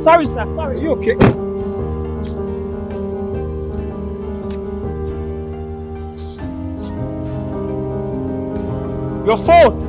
Sorry, sir. Sorry. Are you okay? Your phone!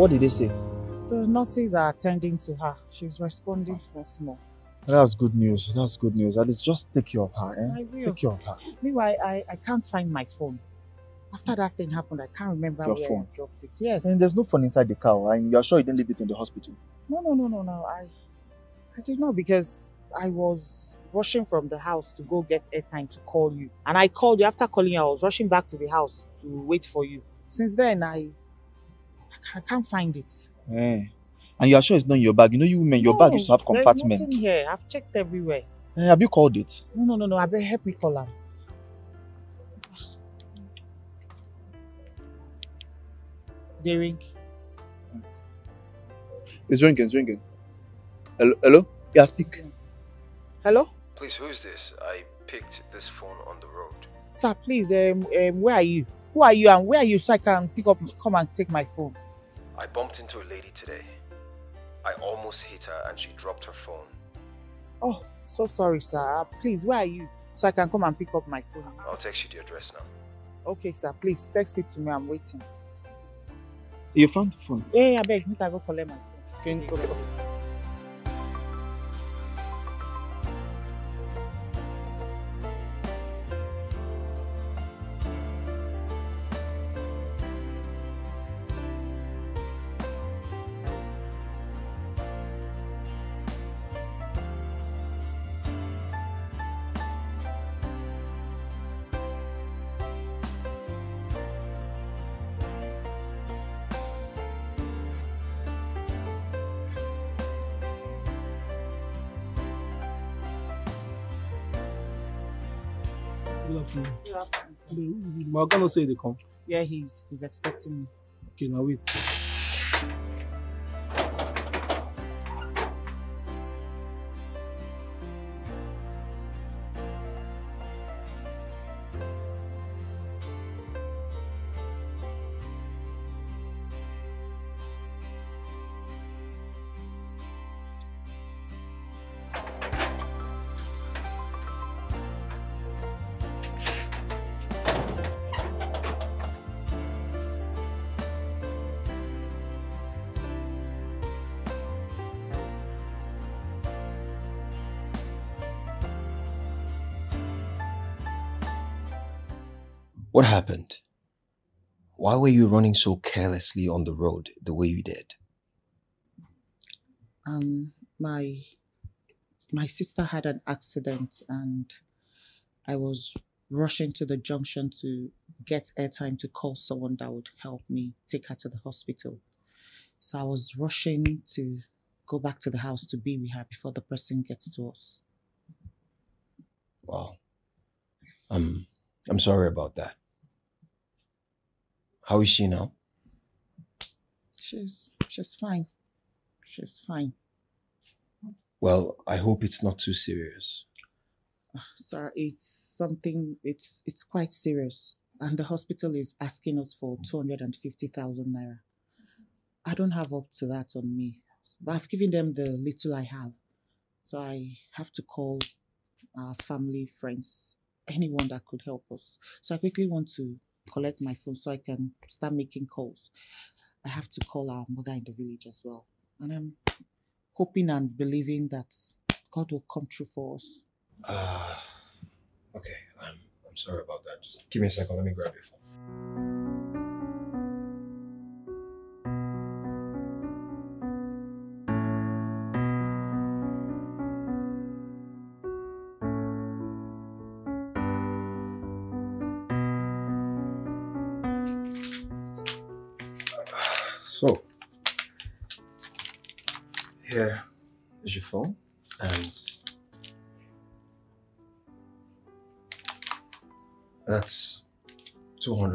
What did they say? The nurses are attending to her. She's responding small, small. That's good news. That's good news. At least just take care of her, eh? I will. Take care of her. Meanwhile, I, I can't find my phone. After that thing happened, I can't remember Your where phone? I dropped it. Yes. And there's no phone inside the car, and you're sure you didn't leave it in the hospital? No, no, no, no, no. I, I did not because I was rushing from the house to go get airtime to call you, and I called you. After calling you, I was rushing back to the house to wait for you. Since then, I, I can't find it. Eh. And you're sure it's not in your bag? You know, you women, your bag used to have There's compartments. nothing here. I've checked everywhere. Eh, have you called it? No, no, no, no. I better help me call her. They ring. It's ringing, it's ringing. Hello? Hello? Yeah, speak. Hello, Please, who is this? I picked this phone on the road. sir. Please, um, um, where are you? Who are you and where are you so I can pick up, come and take my phone? I bumped into a lady today. I almost hit her and she dropped her phone. Oh, so sorry, sir. Uh, Please, where are you so I can come and pick up my phone? I'll text you the address now. Okay, sir. Please text it to me. I'm waiting. You found the phone? Hey, I beg, make I go collect my phone. Can Okay, go. Morgan no say they come. Yeah, he's he's expecting me. Okay, now wait. Why were you running so carelessly on the road the way you did? Um, my my sister had an accident and I was rushing to the junction to get airtime to call someone that would help me take her to the hospital. So I was rushing to go back to the house to be with her before the person gets to us. Wow. I'm I'm sorry about that. How is she now? She's she's fine. She's fine. Well, I hope it's not too serious. Sir, it's something it's it's quite serious. And the hospital is asking us for two hundred and fifty thousand naira. I don't have up to that on me. But I've given them the little I have. So I have to call our family, friends, anyone that could help us. So I quickly want to collect my phone so I can start making calls. I have to call our mother in the village as well. And I'm hoping and believing that God will come true for us. Uh, okay, I'm, I'm sorry about that. Just give me a second. Let me grab your phone.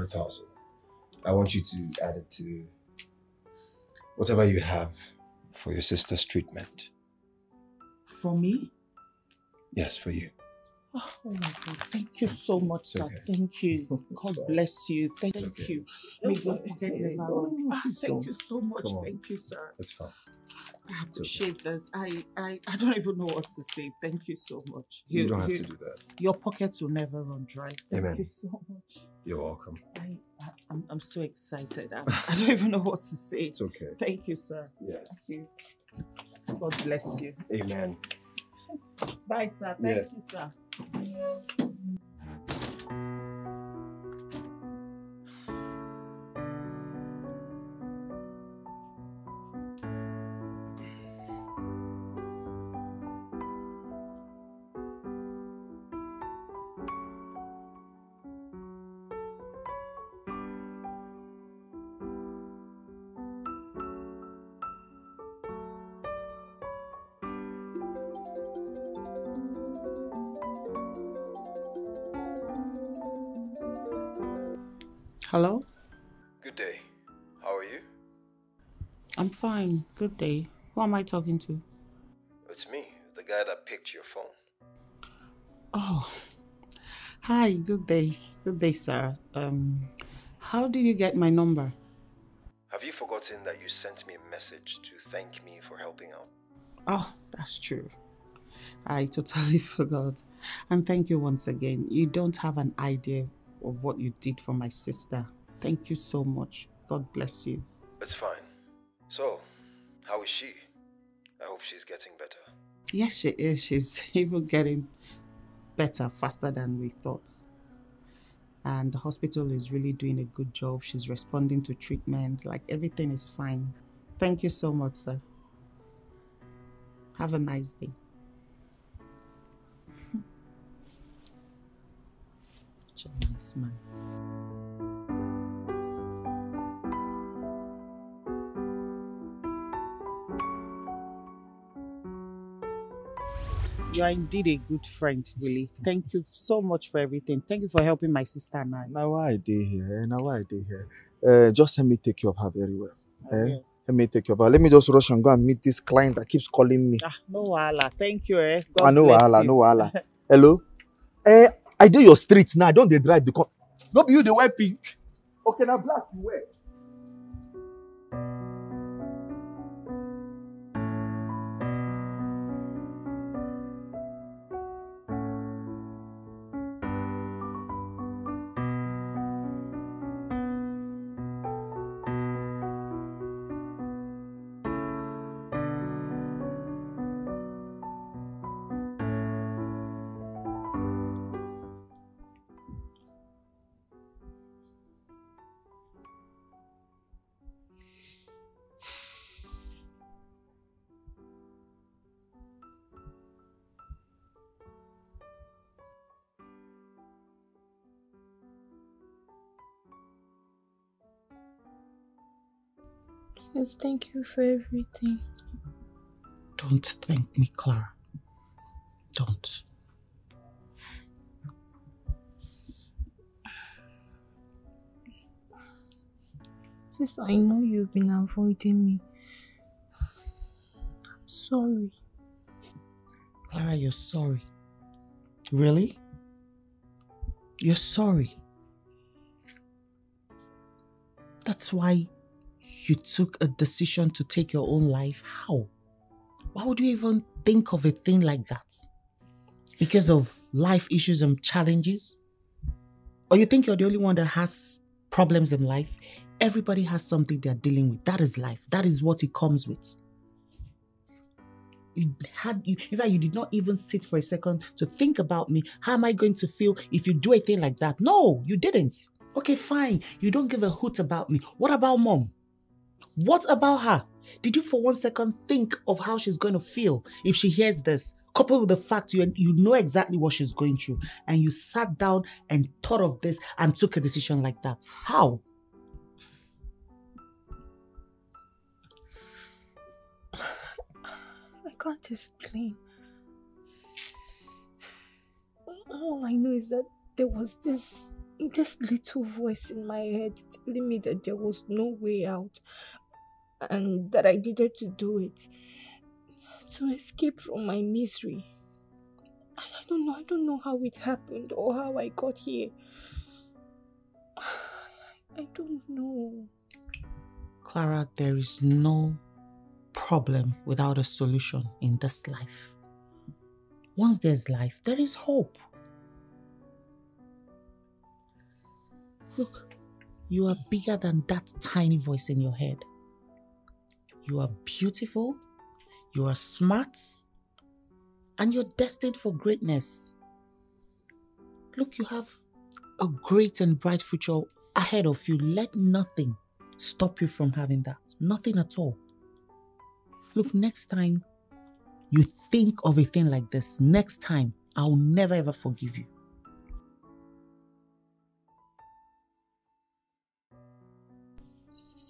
200,000. I want you to add it to whatever you have for your sister's treatment. For me? Yes, for you. Oh, my God. Thank you so much, sir. okay. Thank you. God bless you. Thank okay. you. May God forget never run. Ah, Thank you so much. Thank you, sir. That's fine. I okay. appreciate this. I, I I don't even know what to say. Thank you so much. You, don't have to do that. Your pockets will never run dry. Thank Amen. you so much. You're welcome. I, I I'm, I'm so excited. I, I don't even know what to say. It's okay. Thank you, sir. Yeah. Thank you. God bless you. Amen. Bye, sir. Yeah. Thank you, sir. Are you? Fine. Good day. Who am I talking to? It's me, the guy that picked your phone. Oh, hi. Good day. Good day, sir. Um, how did you get my number? Have you forgotten that you sent me a message to thank me for helping out? Oh, that's true. I totally forgot. And thank you once again. You don't have an idea of what you did for my sister. Thank you so much. God bless you. It's fine. So, how is she? I hope she's getting better. Yes, she is. She's even getting better faster than we thought. And the hospital is really doing a good job. She's responding to treatment. Like everything is fine. Thank you so much, sir. Have a nice day. Such a nice man. You are indeed a good friend, really. Thank you so much for everything. Thank you for helping my sister and I. Now why I dey here? eh, Now why I dey here? Uh, just help me take care of her very well. I Eh? Let me take care of her. Let me just rush and go and meet this client that keeps calling me. Ah, no wahala. Thank you, eh? I know bless wahala, you. no wahala. Hello? Eh, I dey your street now. I don dey drive the car. No be you dey wear pink. Okay, now black you wear. Sis, thank you for everything. Don't thank me, Clara. Don't. Sis, I know you've been avoiding me. I'm sorry. Clara, you're sorry. Really? You're sorry. That's why you took a decision to take your own life? How? Why would you even think of a thing like that? Because of life issues and challenges? Or you think you're the only one that has problems in life? Everybody has something they're dealing with. That is life. That is what it comes with. You had you in fact you did not even sit for a second to think about me. How am I going to feel if you do a thing like that? No, you didn't. Okay, fine. You don't give a hoot about me. What about mom? What about her? Did you for one second think of how she's going to feel if she hears this? Coupled with the fact you, you know exactly what she's going through, and you sat down and thought of this and took a decision like that. How? I can't explain. All I know is that there was this this little voice in my head telling me that there was no way out and that I needed to do it to escape from my misery. I, I don't know, I don't know how it happened or how I got here. I don't know. Clara, there is no problem without a solution in this life. Once there's life, there is hope. Look, you are bigger than that tiny voice in your head. You are beautiful, you are smart, and you're destined for greatness. Look, you have a great and bright future ahead of you. Let nothing stop you from having that. Nothing at all. Look, next time you think of a thing like this, next time I'll never ever forgive you.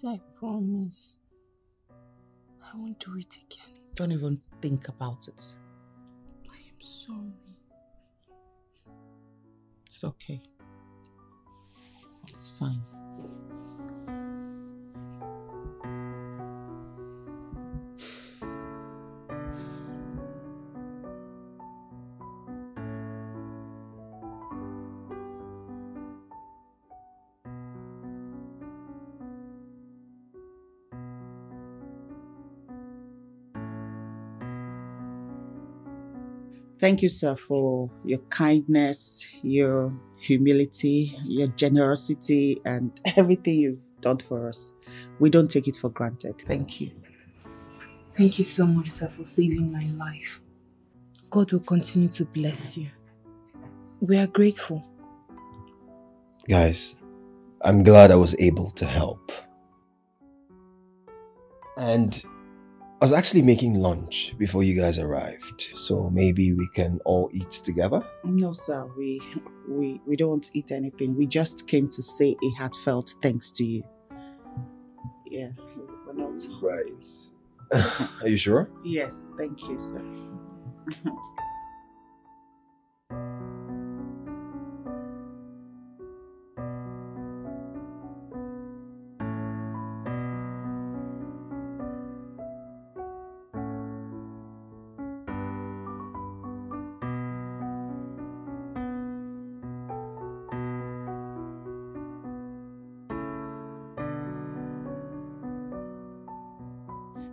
I promise. I won't do it again. Don't even think about it. I am sorry. It's okay. It's fine. Thank you, sir, for your kindness, your humility, your generosity, and everything you've done for us. We don't take it for granted. Thank you. Thank you so much, sir, for saving my life. God will continue to bless you. We are grateful. Guys, I'm glad I was able to help. And I was actually making lunch before you guys arrived, so maybe we can all eat together. No, sir, we we we don't eat anything. We just came to say a heartfelt thanks to you. Yeah, we're not. Right. Are you sure? Yes, thank you, sir.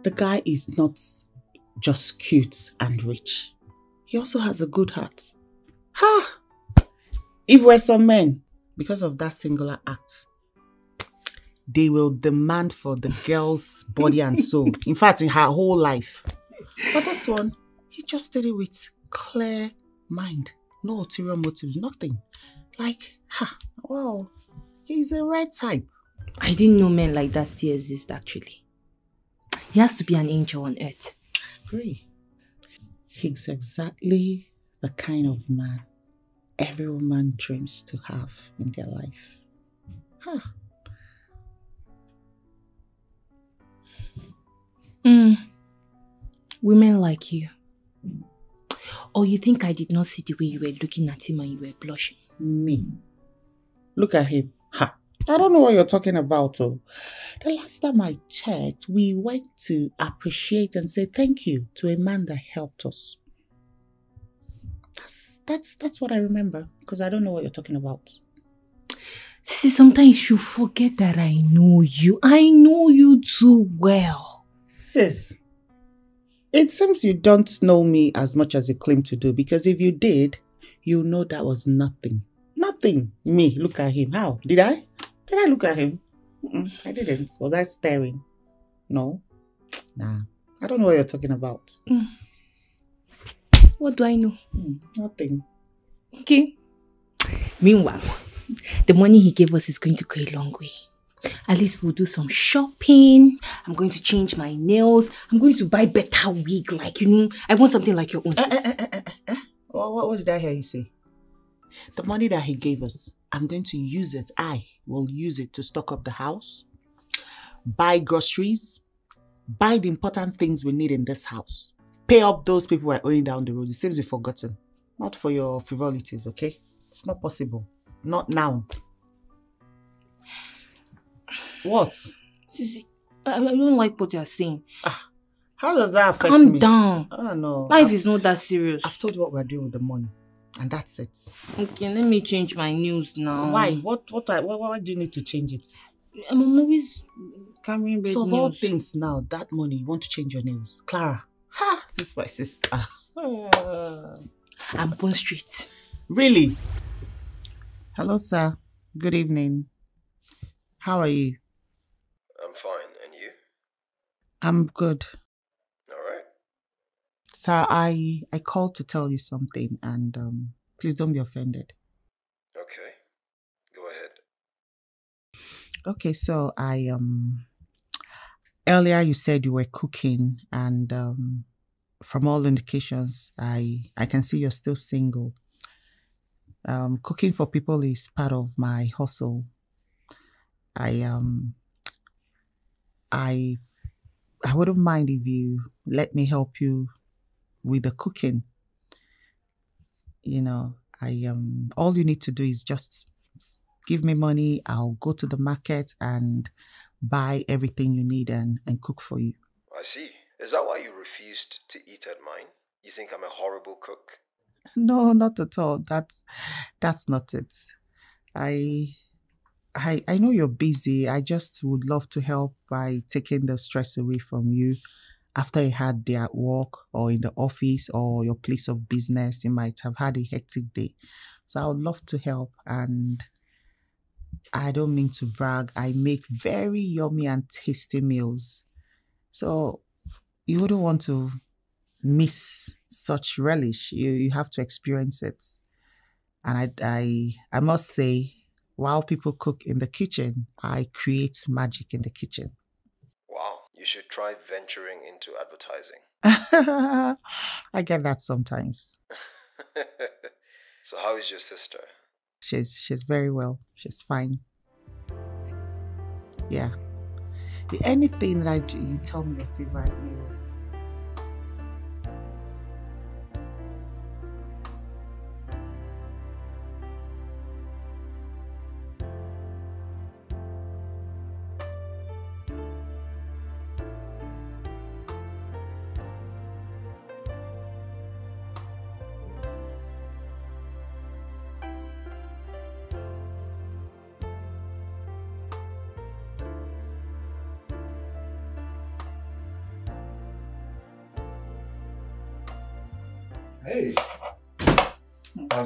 the guy is not just cute and rich. He also has a good heart. Ha! If we're some men, because of that singular act, they will demand for the girl's body and soul. In fact, in her whole life. But this one, he just did it with clear mind. No ulterior motives, nothing. Like, ha, wow, he's the right type. I didn't know men like that still exist, actually. He has to be an angel on earth. Agree. He's exactly the kind of man every woman dreams to have in their life. Huh. Mm. Women like you. Or you think I did not see the way you were looking at him and you were blushing? Me. Look at him. Ha. I don't know what you're talking about. Oh. The last time I checked, we went to appreciate and say thank you to a man that helped us. That's that's that's what I remember because I don't know what you're talking about. Sissy, sometimes you forget that I know you. I know you too well. Sis, it seems you don't know me as much as you claim to do because if you did, you know that was nothing. Nothing. Me, look at him. How? Did I? Did I look at him? Mm-mm, I didn't. Was I staring? No. Nah. I don't know what you're talking about. What do I know? Mm, nothing. Okay. Meanwhile, the money he gave us is going to go a long way. At least we'll do some shopping. I'm going to change my nails. I'm going to buy better wig. Like, you know, I want something like your own. Sis. eh, eh. What, what, what did I hear you say? The money that he gave us, I'm going to use it. I will use it to stock up the house, buy groceries, buy the important things we need in this house. pay up those people we're owing down the road. It seems you've forgotten. Not for your frivolities, okay? It's not possible. Not now. What? Sissy, I, I don't like what you're saying. Ah, how does that affect Calm me? down. I don't know. Life I've, is not that serious. I've told you what we're doing with the money. And that's it. Okay, let me change my news now. Why? What what I, why, why do you need to change it? I'm always carrying red so of all things now, that money, you want to change your nails. Clara. Ha! This is my sister. I'm Bond Street. really? Hello, sir. Good evening. How are you? I'm fine. And you? I'm good. Sir, I I called to tell you something and um please don't be offended. Okay. Go ahead. Okay, so I um earlier you said you were cooking and um from all indications I I can see you're still single. Um cooking for people is part of my hustle. I um I I wouldn't mind if you let me help you with the cooking. You know, I um all you need to do is just give me money, I'll go to the market and buy everything you need and, and cook for you. I see. Is that why you refused to eat at mine? You think I'm a horrible cook? No, not at all. That's that's not it. I I I know you're busy. I just would love to help by taking the stress away from you after a hard day at work or in the office or your place of business. You might have had a hectic day. So I would love to help and I don't mean to brag. I make very yummy and tasty meals. So you wouldn't want to miss such relish. You you have to experience it. And I I I must say, while people cook in the kitchen, I create magic in the kitchen. You should try venturing into advertising. I get that sometimes. so, how is your sister? She's she's very well. She's fine. Yeah. Anything that you tell me your favorite meal.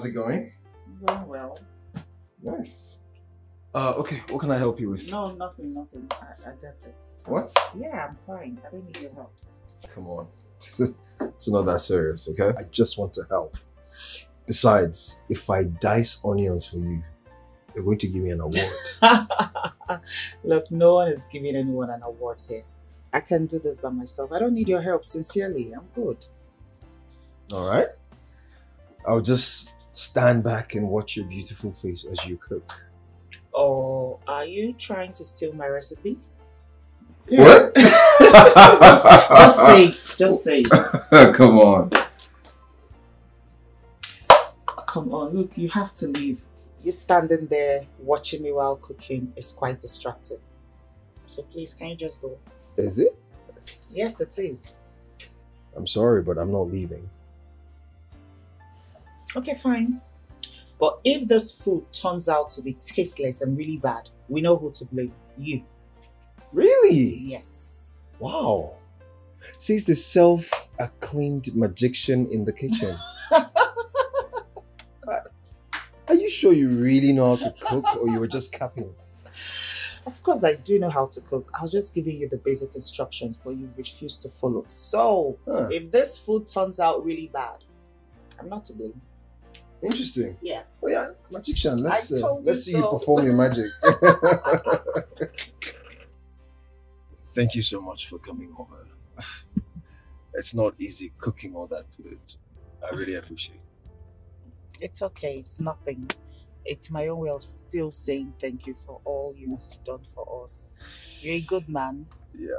It going? Very well. Nice. Uh, okay. What can I help you with? No, nothing, nothing. I, I got this. What? Yeah, I'm fine. I don't need your help. Come on. it's not that serious, okay? I just want to help. Besides, if I dice onions for you, you're going to give me an award. Look, no one is giving anyone an award here. I can do this by myself. I don't need your help, sincerely. I'm good. All right? I'll just stand back and watch your beautiful face as you cook. Or are you trying to steal my recipe? What? just, just say it. Just say it. Come on. Come on, look, you have to leave. You standing there watching me while cooking is quite distracting. So please, can you just go? Is it? Yes, it is. I'm sorry, but I'm not leaving. Okay, fine. But if this food turns out to be tasteless and really bad, we know who to blame. You. Really? Yes. Wow. Says the self acclaimed magician in the kitchen. Are you sure you really know how to cook or you were just capping? Of course, I do know how to cook. I was just giving you the basic instructions, but you refused to follow. So, Huh. if this food turns out really bad, I'm not to blame. Interesting. Yeah. Oh yeah, magician. Let's I uh, told let's you see you perform your magic. Thank you so much for coming over. It's not easy cooking all that food. I really appreciate. it. It's okay. It's nothing. It's my own way of still saying thank you for all you've done for us. You're a good man. Yeah.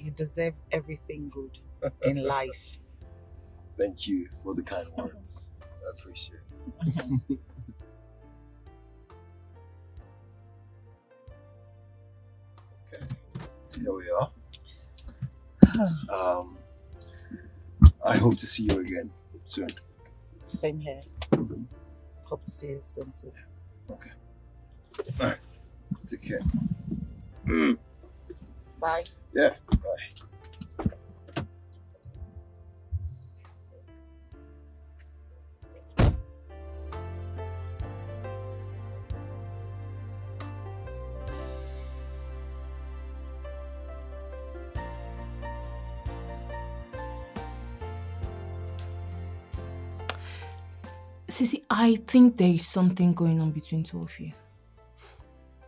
You deserve everything good in life. Thank you for the kind words. I appreciate it. okay, here we are. Um, I hope to see you again soon. Same here. Hope to see you soon too. Okay. All right. Take care. Bye. Yeah. Bye. Sissy, I think there is something going on between two of you.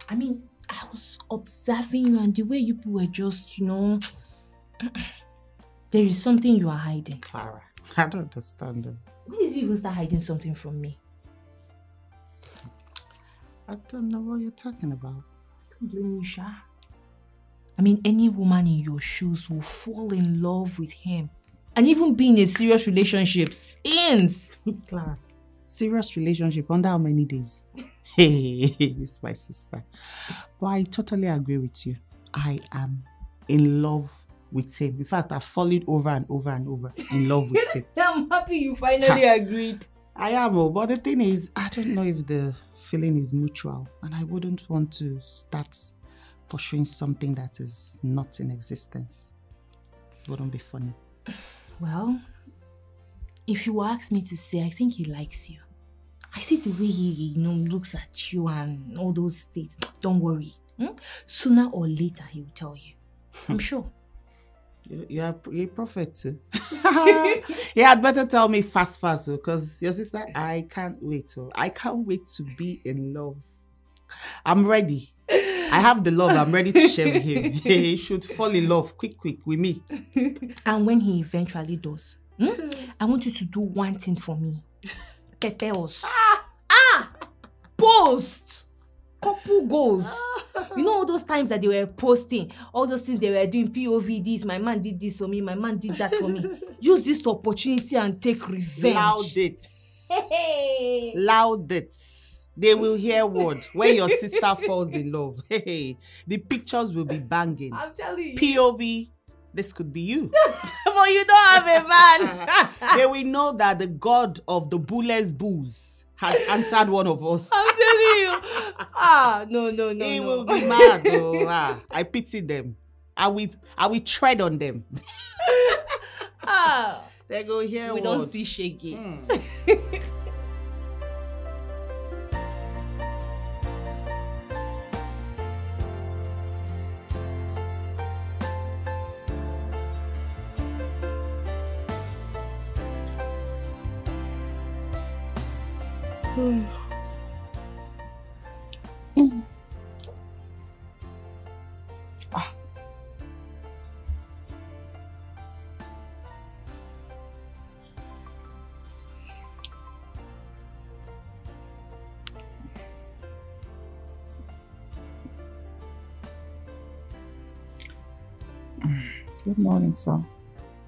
I mean, I was observing you and the way you were just, you know, there is something you are hiding. Clara, I don't understand them. Why is you even start hiding something from me? I don't know what you're talking about. Don't blame me, Sha. I mean, any woman in your shoes will fall in love with him and even be in a serious relationship since. Clara, serious relationship under how many days? Hey, it's my sister. But I totally agree with you. I am in love with him. In fact, I've fallen over and over and over in love with him. I'm happy you finally agreed. I am, oh, but the thing is, I don't know if the feeling is mutual, and I wouldn't want to start pursuing something that is not in existence. Wouldn't be funny. Well, if you ask me to say, I think he likes you. I see the way he, you know, looks at you and all those things. Don't worry. hmm? Sooner or later, he will tell you. I'm sure. You, you are you're a prophet too. you had better tell me fast, fast, because your sister, I can't wait. Oh, I can't wait to be in love. I'm ready. I have the love I'm ready to share with him. He should fall in love quick, quick with me. And when he eventually does, hmm, I want you to do one thing for me. Pepe us. Post! Couple goals. You know all those times that they were posting, all those things they were doing, POV this, my man did this for me, my man did that for me. Use this opportunity and take revenge. Loud it. Hey! Loud it. They will hear word when your sister falls in love. Hey, the pictures will be banging. I'm telling you. POV, this could be you. but you don't have a man. they will know that the god of the bullets booze has answered one of us. I'm telling you. Ah, no, no, no. he no. will be mad. Oh, ah, I pity them. I will, I will tread on them. ah, They go here. we word. don't see shaky. Hmm. Good morning, sir.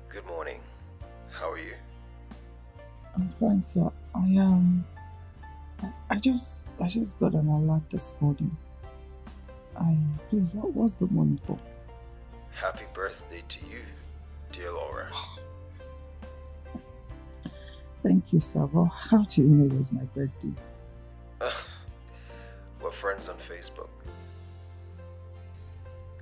Good morning. How are you? I'm fine, sir. I um, I just, I just got an alert this morning. I please, what was the money for? Happy birthday to you, dear Laura. Thank you, Savo. How do you know it was my birthday? We're friends on Facebook.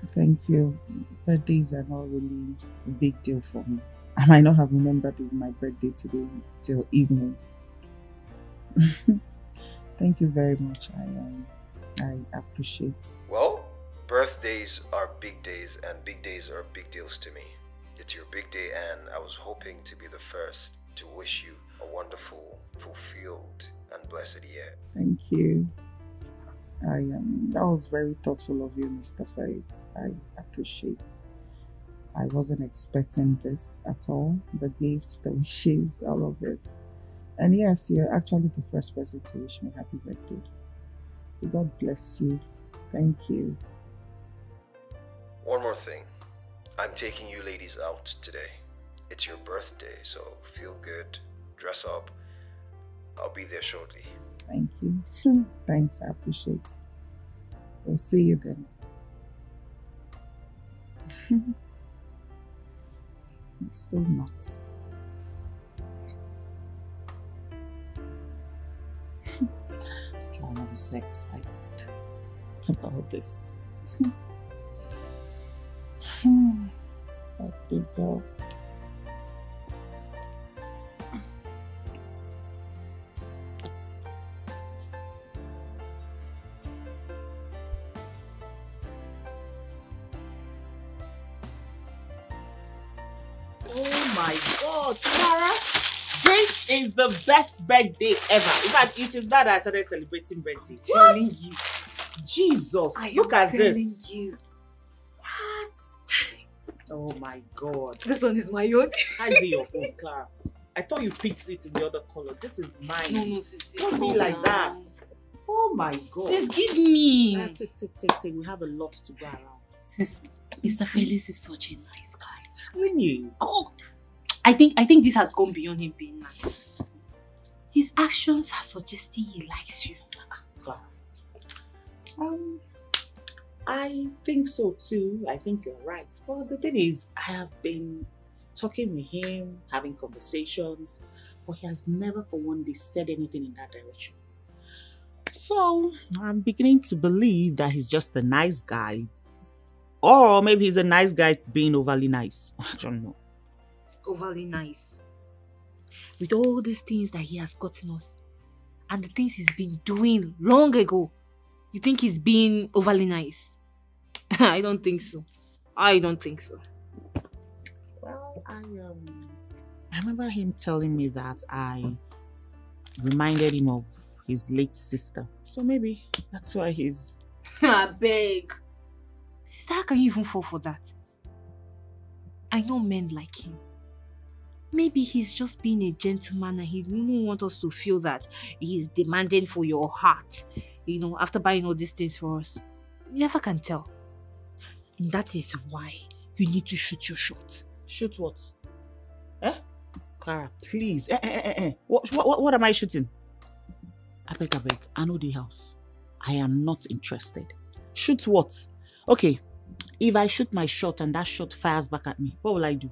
Thank you. Birthdays are not really a big deal for me. I might not have remembered it's my birthday today till evening. Thank you very much. I um, I appreciate. Well, birthdays are big days, and big days are big deals to me. It's your big day, and I was hoping to be the first to wish you a wonderful, fulfilled, and blessed year. Thank you. I um, that was very thoughtful of you, Mr. Felix. I appreciate. I wasn't expecting this at all. The gifts, the wishes, all of it. And yes, you're actually the first person to wish me happy birthday. God bless you. Thank you. One more thing. I'm taking you ladies out today. it's your birthday, so feel good, dress up. I'll be there shortly. Thank you. Thanks, I appreciate it. We'll see you then. So nuts. So excited about this. Hmm. Birthday girl. Oh is the best birthday ever. In fact, it is that I started celebrating birthday. Telling you. Jesus, I look at this. you. What? Oh my god. This one is my own. Is it your own, Clara? I thought you picked it in the other color. This is mine. No, no, sis. sis, Don't be like that. Oh my god. Sis, give me. Ah, take, take, take, take. We have a lot to go around. Sis, Mr. Felix is such a nice guy. Telling you. God. I think I think this has gone beyond him being nice. His actions are suggesting he likes you. Um, I think so too. I think you're right. But the thing is, I have been talking with him, having conversations, but he has never for one day said anything in that direction. So I'm beginning to believe that he's just a nice guy. Or maybe he's a nice guy being overly nice. I don't know. Overly nice. With all these things that he has gotten us and the things he's been doing long ago, you think he's being overly nice? I don't think so. I don't think so. Well, I um I remember him telling me that I reminded him of his late sister. So maybe that's why he's I beg. Sister, how can you even fall for that? I know men like him. Maybe he's just being a gentleman and he didn't want us to feel that he's demanding for your heart, you know, after buying all these things for us. You never can tell. And that is why you need to shoot your shot. shoot what? Eh? Clara, please. Eh, eh, eh, eh, eh. What, what, what am I shooting? I beg, I beg. I know the house. I am not interested. Shoot what? Okay, if I shoot my shot and that shot fires back at me, what will I do?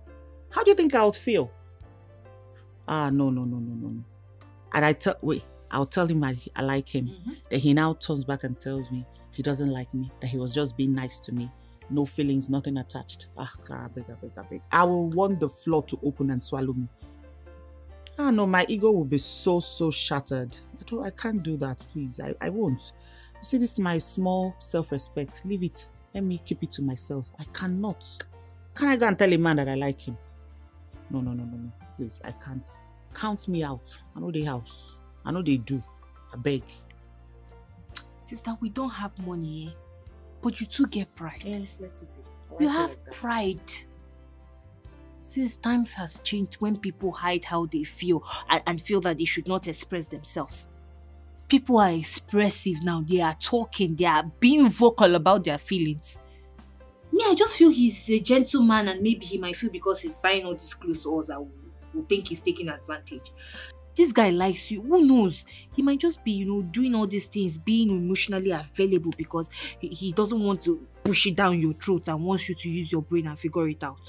How do you think I would feel? Ah, no, no, no, no, no, no. And I tell, wait, I'll tell him I, I like him. Then he now turns back and tells me he doesn't like me, that he was just being nice to me. No feelings, nothing attached. Ah, Clara, I beg, I beg, I beg. I will want the floor to open and swallow me. Ah, no, my ego will be so, so shattered. I don't, I can't do that, please. I, I won't. You see, this is my small self-respect. Leave it. Let me keep it to myself. I cannot. Can I go and tell a man that I like him? No, no, no, no, no. Please, I can't. Count me out. I know they house. I know they do. I beg. Sister, we don't have money, eh? But you too get pride. Eh, let it be. I You have like pride. Since times has changed when people hide how they feel and, and feel that they should not express themselves. People are expressive now. They are talking. They are being vocal about their feelings. Me, I just feel he's a gentleman and maybe he might feel because he's buying all these clothes to us that will, think he's taking advantage. This guy likes you. Who knows? He might just be, you know, doing all these things, being emotionally available because he, he doesn't want to push it down your throat and wants you to use your brain and figure it out.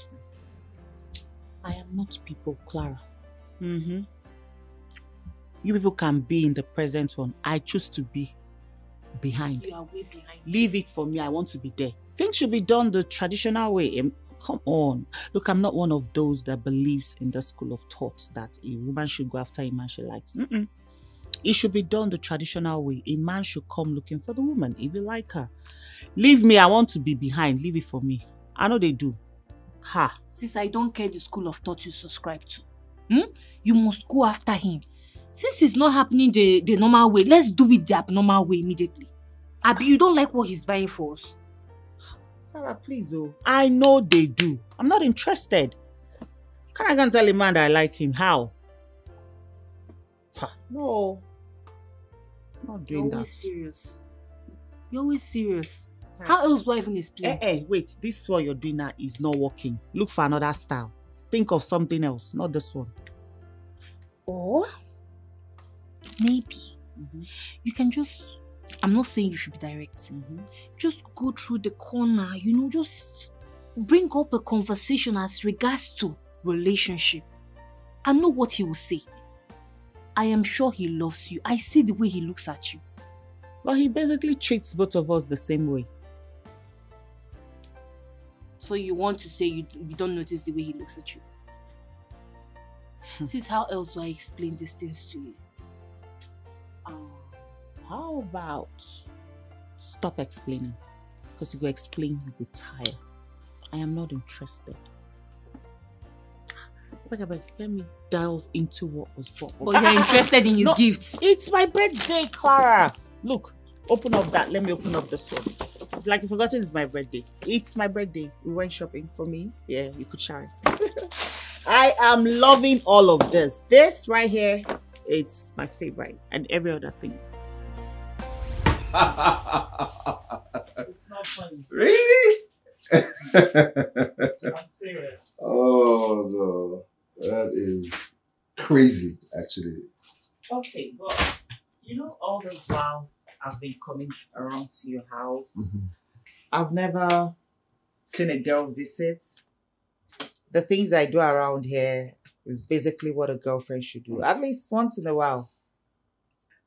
I am not people, Clara. Mm-hmm. You people can be in the present one. I choose to be behind. You are way behind. Leave it for me. I want to be there. Things should be done the traditional way. Come on. Look, I'm not one of those that believes in the school of thought that a woman should go after a man she likes. Mm-mm. It should be done the traditional way. A man should come looking for the woman if you like her. Leave me. I want to be behind. Leave it for me. I know they do. Ha. Since I don't care the school of thought you subscribe to, hmm? you must go after him. Since it's not happening the, the normal way, let's do it the abnormal way immediately. Abi, you don't like what he's buying for us. Sarah, please, oh. I know they do. I'm not interested. Can I go and tell a man that I like him? How? Ha, no. Not doing You're doing always that. serious. You're always serious. How else do I even explain? Eh, eh, wait. This what you're doing now is not working. Look for another style. think of something else, not this one. Or maybe you can just I'm not saying you should be direct. Mm-hmm. Just go through the corner, you know, just bring up a conversation as regards to relationship. I know what he will say. I am sure he loves you. I see the way he looks at you. But he basically treats both of us the same way. So you want to say you, you don't notice the way he looks at you? Sis, how else do I explain these things to you? Um, how about stop explaining? Because you go explain, you go tire. I am not interested. Beg, beg, let me delve into what was bought. But you're interested in his No. gifts. It's my birthday, Clara. Look, open up that. Let me open up this one. It's like you forgotten it's my birthday. It's my birthday. We went shopping for me. Yeah, you could shine. I am loving all of this. This right here, it's my favorite, and every other thing. It's not funny. Really? I'm serious. oh no, that is crazy. Actually, Okay, well, you know, all this while I've been coming around to your house, mm-hmm. I've never seen a girl visit. The things I do around here is basically what a girlfriend should do, at least once in a while.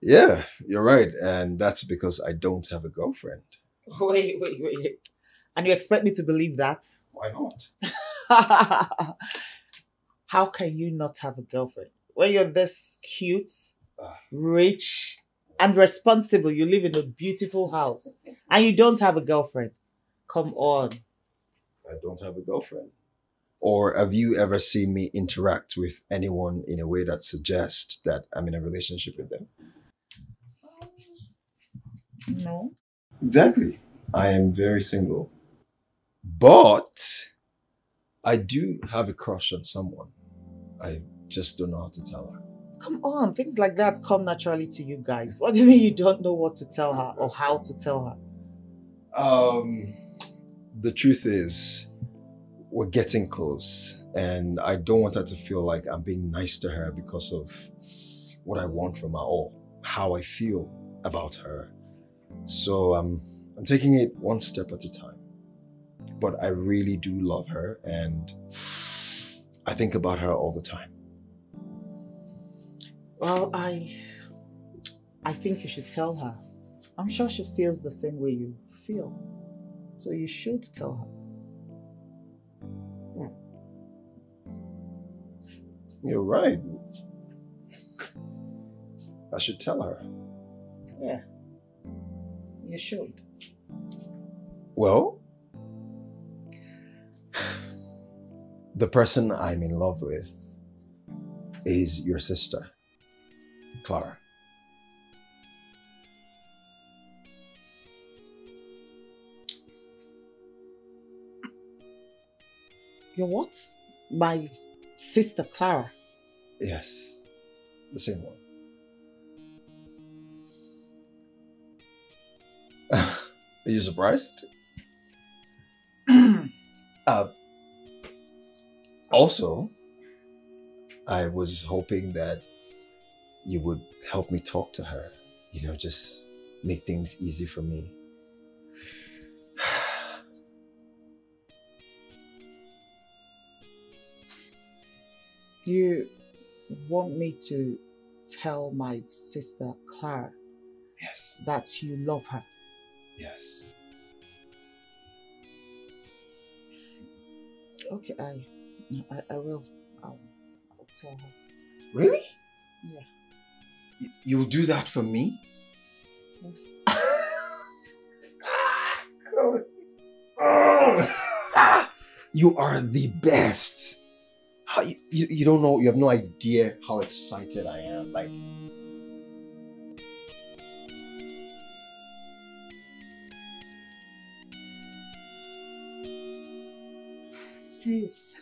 yeah, you're right, and that's because I don't have a girlfriend. Wait, wait, wait. And you expect me to believe that? Why not? How can you not have a girlfriend? When you're this cute, Ah. rich, and responsible, you live in a beautiful house, and you don't have a girlfriend. Come on. I don't have a girlfriend. Or have you ever seen me interact with anyone in a way that suggests that I'm in a relationship with them? No. Exactly. I am very single. But I do have a crush on someone. I just don't know how to tell her. Come on. Things like that come naturally to you guys. What do you mean you don't know what to tell her or how to tell her? Um, the truth is, we're getting close, and I don't want her to feel like I'm being nice to her because of what I want from her or how I feel about her. So um, I'm taking it one step at a time. But I really do love her, and I think about her all the time. Well, I I think you should tell her. I'm sure she feels the same way you feel. So you should tell her. You're right. I should tell her. Yeah. You should. Well, the person I'm in love with is your sister, Clara. Your what? My sister Clara. Yes, the same one. Are you surprised? uh, also, I was hoping that you would help me talk to her. You know, just make things easy for me. You want me to tell my sister Clara Yes, that you love her. yes. Okay, I I, I will. I'll, I'll tell her. Really? Yeah. Y- You'll do that for me? Yes. Ah, oh. ah, you are the best. How, you, you, you don't know, you have no idea how excited I am. Like, Sis.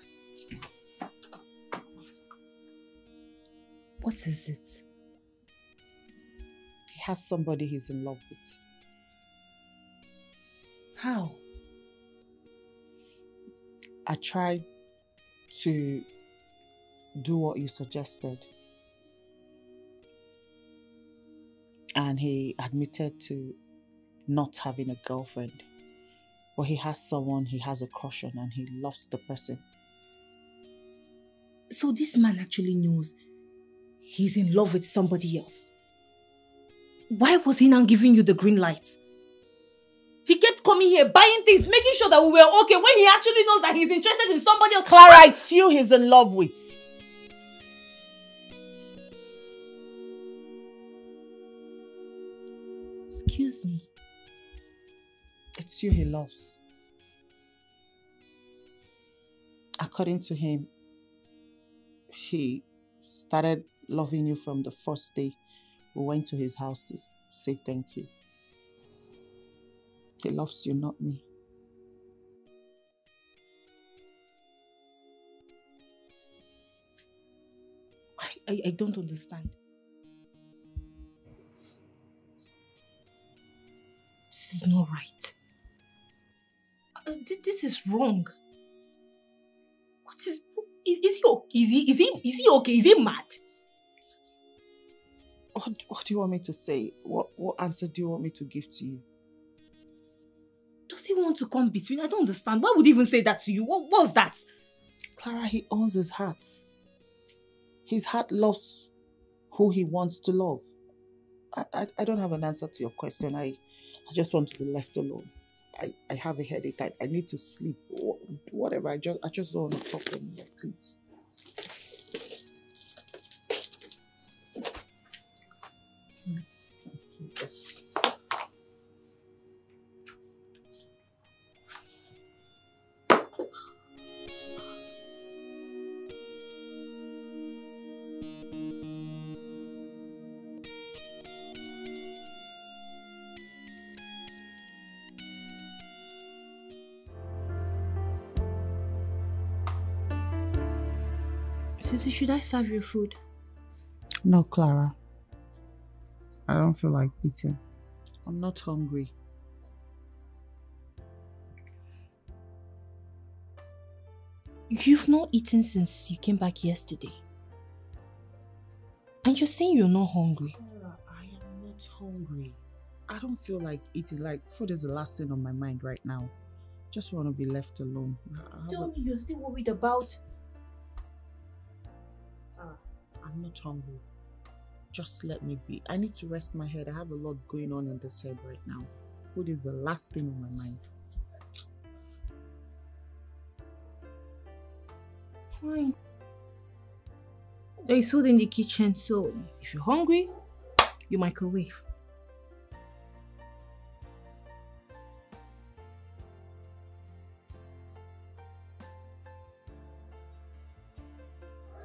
What is it? He has somebody he's in love with. How? I tried to do what you suggested. And he admitted to not having a girlfriend. But he has someone he has a crush on and he loves the person. So this man actually knows he's in love with somebody else. Why was he not giving you the green light? He kept coming here, buying things, making sure that we were okay when he actually knows that he's interested in somebody else. Clara, it's you he's in love with. Excuse me. It's you he loves. According to him, he started loving you from the first day we went to his house to say thank you. He loves you, not me. I, I, I don't understand. This is not right. Uh, this is wrong. What is is, is he okay? Is he is he is he okay? Is he mad? What, what do you want me to say? What, what answer do you want me to give to you? Does he want to come between? I don't understand. Why would he even say that to you? What was that? Clara, he owns his heart. His heart loves who he wants to love. I, I, I don't have an answer to your question. I, I just want to be left alone. I, I have a headache. I, I need to sleep. Whatever. I just I just don't want to talk anymore, please. Should I serve your food? No, Clara. I don't feel like eating. I'm not hungry. You've not eaten since you came back yesterday. And you're saying you're not hungry. Clara, I am not hungry. I don't feel like eating. Like food is the last thing on my mind right now. Just want to be left alone. I- I have Tell me you're still worried about. I'm not hungry. Just let me be. I need to rest my head. I have a lot going on in this head right now. Food is the last thing on my mind. Fine. There is food in the kitchen, so if you're hungry, you microwave.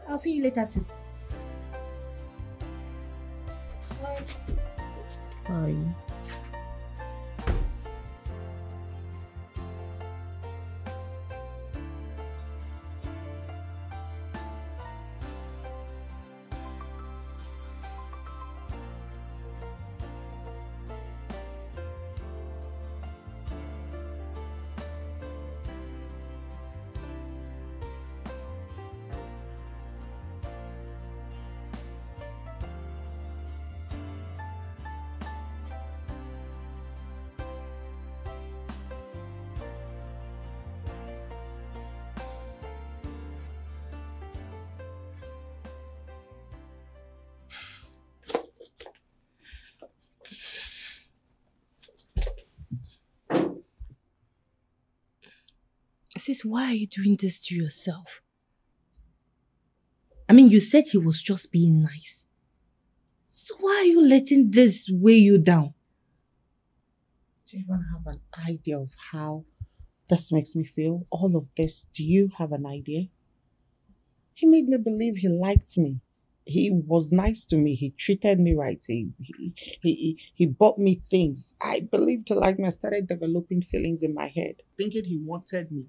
I'll see you later, sis. 而已。Sis, why are you doing this to yourself? I mean, you said he was just being nice. So why are you letting this weigh you down? Do you even have an idea of how this makes me feel? All of this, do you have an idea? He made me believe he liked me. He was nice to me. He treated me right. He, he, he, he bought me things. I believed he liked me. I started developing feelings in my head, thinking he wanted me.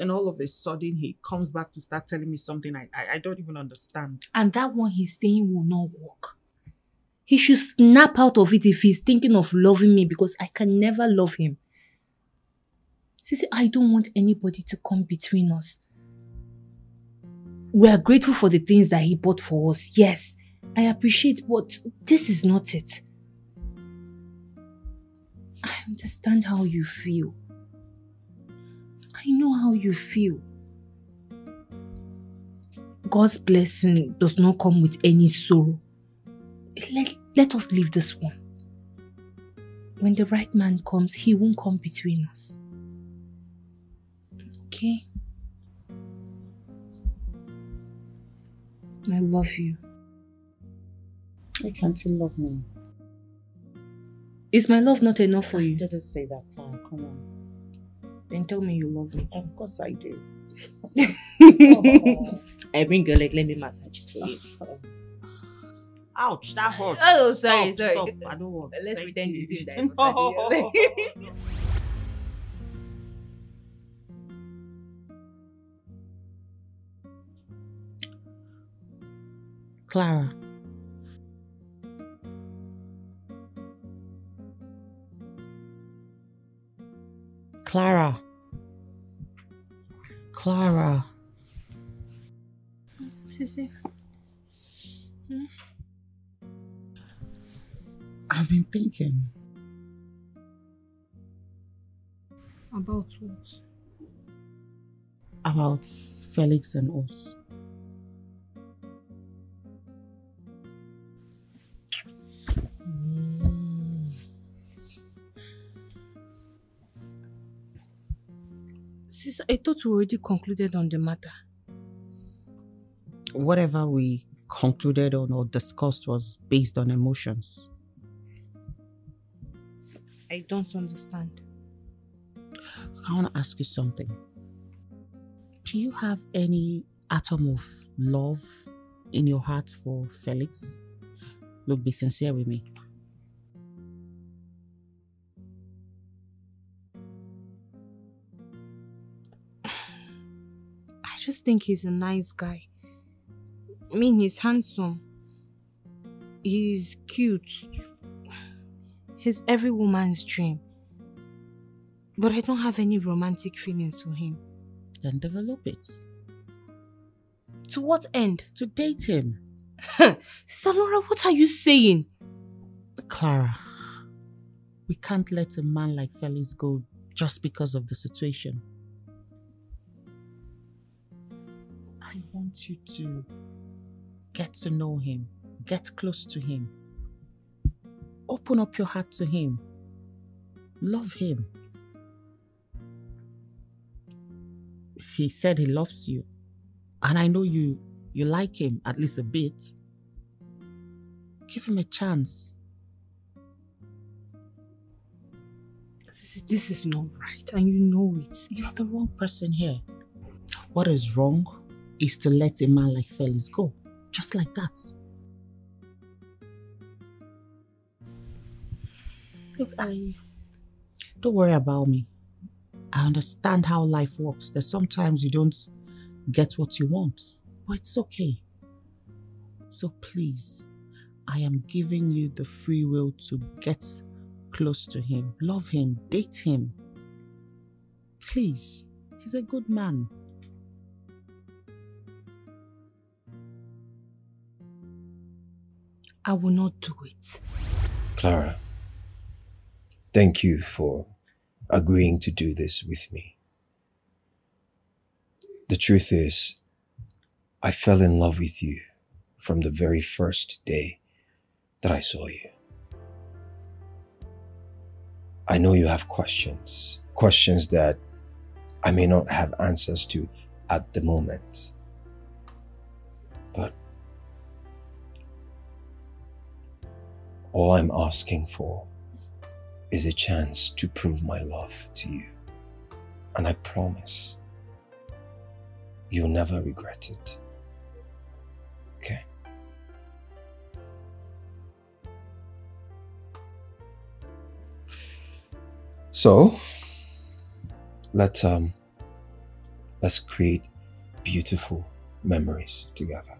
And all of a sudden, he comes back to start telling me something I, I, I don't even understand. And that one he's saying will not work. He should snap out of it if he's thinking of loving me because I can never love him. Sissy, I don't want anybody to come between us. We are grateful for the things that he bought for us. Yes, I appreciate, but this is not it. I understand how you feel. I know how you feel. God's blessing does not come with any sorrow. Let, let us leave this one. When the right man comes, he won't come between us. Okay? I love you. Why can't you love me? Is my love not enough for ah, I you? didn't say that, Clara. Come on. Then tell me you love me. Of course I do. I bring your leg, let me massage it for you. Ouch, that hurt. Oh, sorry, Stop, sorry. stop. I don't want. Let's Thank pretend you. it's you that is massaging your. Clara. Clara. Clara. Sissy. Mm. I've been thinking. About what? about Felix and us. Sis, I thought we already concluded on the matter. Whatever we concluded on or discussed was based on emotions. I don't understand. I want to ask you something. Do you have any atom of love in your heart for Felix? Look, be sincere with me. Just think he's a nice guy. I mean, he's handsome. He's cute. He's every woman's dream. But I don't have any romantic feelings for him. Then develop it. To what end? To date him. Sister Laura, what are you saying? Clara, we can't let a man like Felix go just because of the situation. Want you to get to know him, get close to him, open up your heart to him, love him. He said he loves you, and I know you you like him at least a bit. Give him a chance. This, is, this is not right, and you know it. You're the wrong person here. What is wrong is to let a man like Felix go. Just like that. Look, I. Don't worry about me. I understand how life works. that sometimes you don't get what you want, but it's okay. So please, I am giving you the free will to get close to him, love him, date him. Please, he's a good man. I will not do it. Clara, thank you for agreeing to do this with me. The truth is, I fell in love with you from the very first day that I saw you. I know you have questions, questions that I may not have answers to at the moment. All I'm asking for is a chance to prove my love to you. And I promise you'll never regret it. Okay? So, let's um let's create beautiful memories together.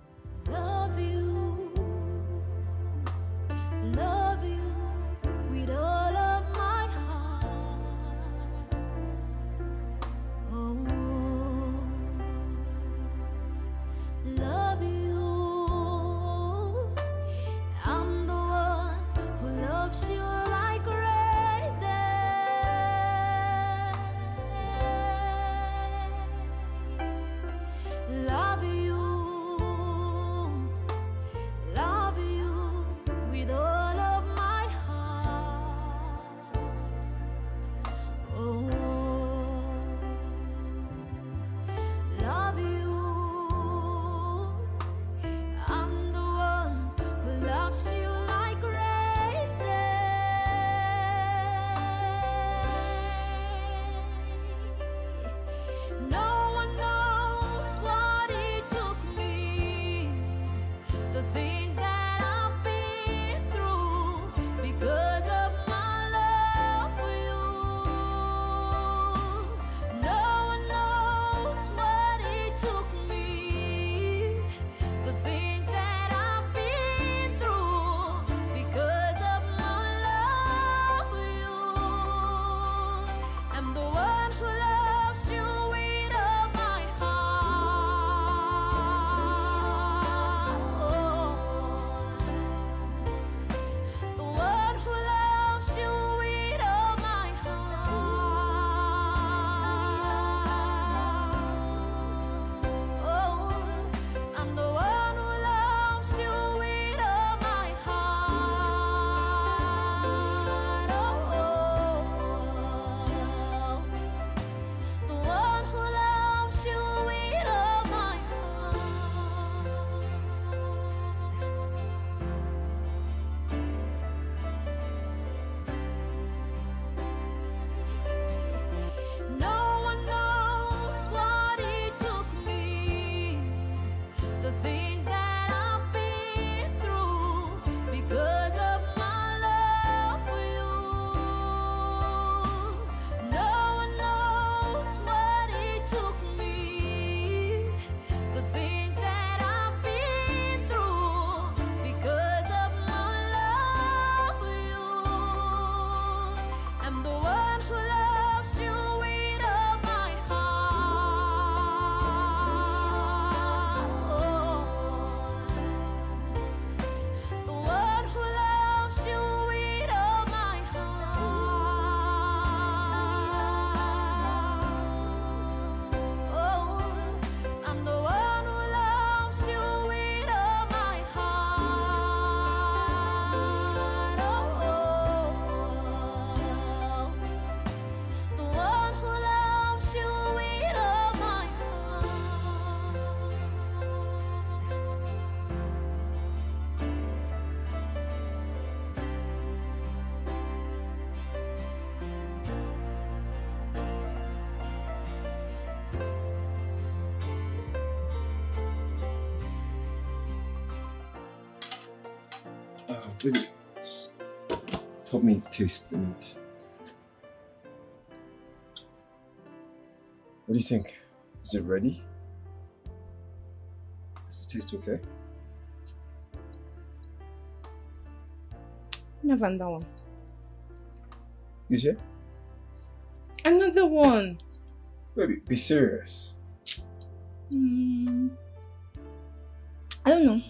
Baby, s- help me taste the meat. What do you think? Is it ready? Does it taste okay? Never another one. You sure? Another one. Baby, be serious. Mm. I don't know.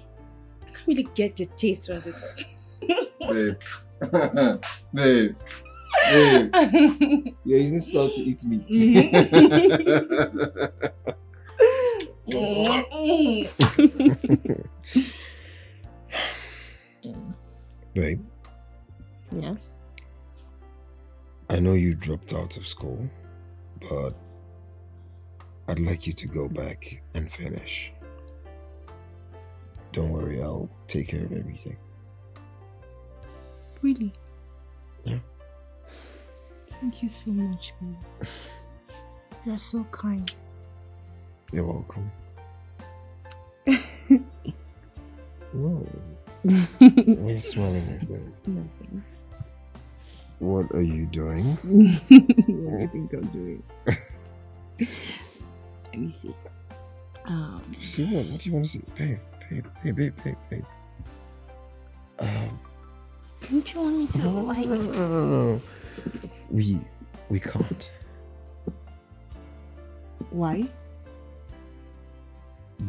I can't really get the taste of it. Babe. Babe. Babe. You're using stuff to eat meat. Babe, yes. I know you dropped out of school, but I'd like you to go back and finish. Don't worry, I'll take care of everything. Really? Yeah. Thank you so much, baby. You're so kind. You're welcome. Whoa. Why are you smiling like that? Nothing. What are you doing? I think I'm doing. Let me see. Um, See what? What do you want to see? Babe, babe, babe, babe, babe, babe. Um, Don't you want me to no, like? no, no, no, no. We, we can't. why?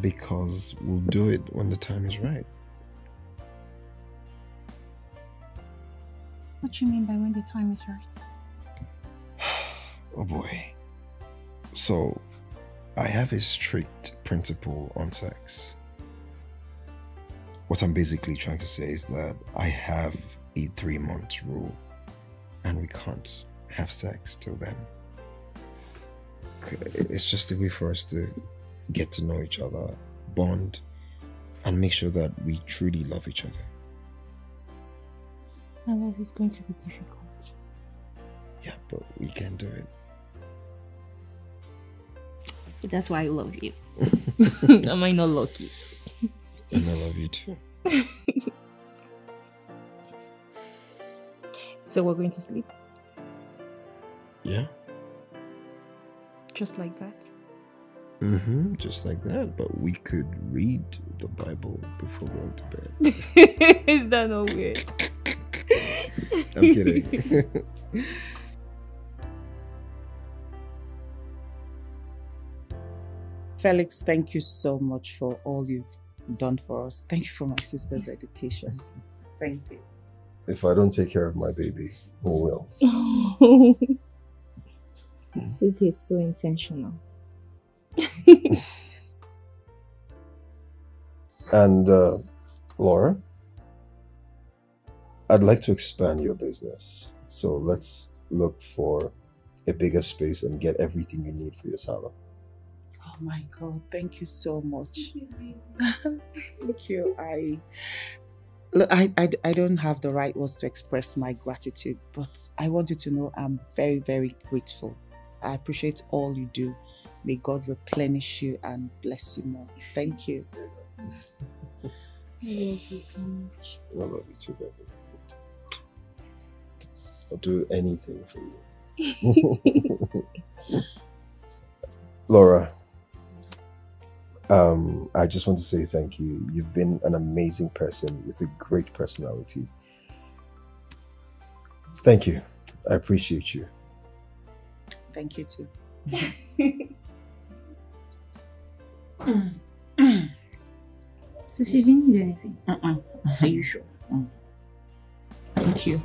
Because we'll do it when the time is right. What do you mean by when the time is right? Oh boy. So, I have a strict principle on sex. What I'm basically trying to say is that I have a three months rule, and we can't have sex till then. It's just a way for us to get to know each other, bond, and make sure that we truly love each other. My love is going to be difficult. Yeah, but we can do it. That's why I love you. Am I not lucky? And I love you too. So we're going to sleep Yeah? just like that. Mm-hmm, just like that. But we could read the Bible before going to bed. Is that not weird? I'm kidding. Felix, thank you so much for all you've done for us. Thank you for my sister's education. Thank you. if I don't take care of my baby, who will? Since he's so intentional. And uh, Laura, I'd like to expand your business. So let's look for a bigger space and get everything you need for your salon. My God, thank you so much. thank you, I look, I, I, I don't have the right words to express my gratitude, but I want you to know I'm very, very grateful. I appreciate all you do. May God replenish you and bless you more. Thank you. I love you so much. I love you too, baby. I'll do anything for you. Laura, um, I just want to say thank you. You've been an amazing person with a great personality. Thank you. I appreciate you. Thank you too. So she didn't need anything. Uh-uh. Are you sure? Thank you.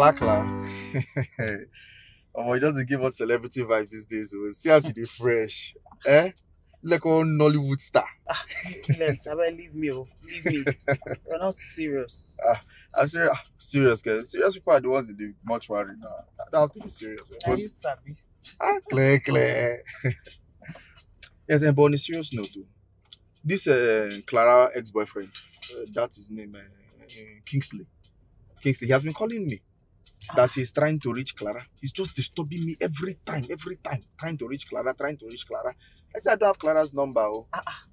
Cla Cla. oh, he doesn't give us celebrity vibes these days. oh. See as you dey fresh. Eh? Like a Nollywood star. Let's leave me, oh. Leave me. You're not serious. Ah, I'm serious. ah, Serious, guys. Serious people are the ones in the mortuary now. I don't have to be serious. Are you sabi? ah, clear, clear. yes, and but on a serious note, though, this uh, Clara ex-boyfriend, uh, that's his name, uh, Kingsley. Kingsley, he has been calling me that he's trying to reach Clara. He's just disturbing me every time, every time, trying to reach Clara, trying to reach Clara. I said, I don't have Clara's number. Oh. Ah,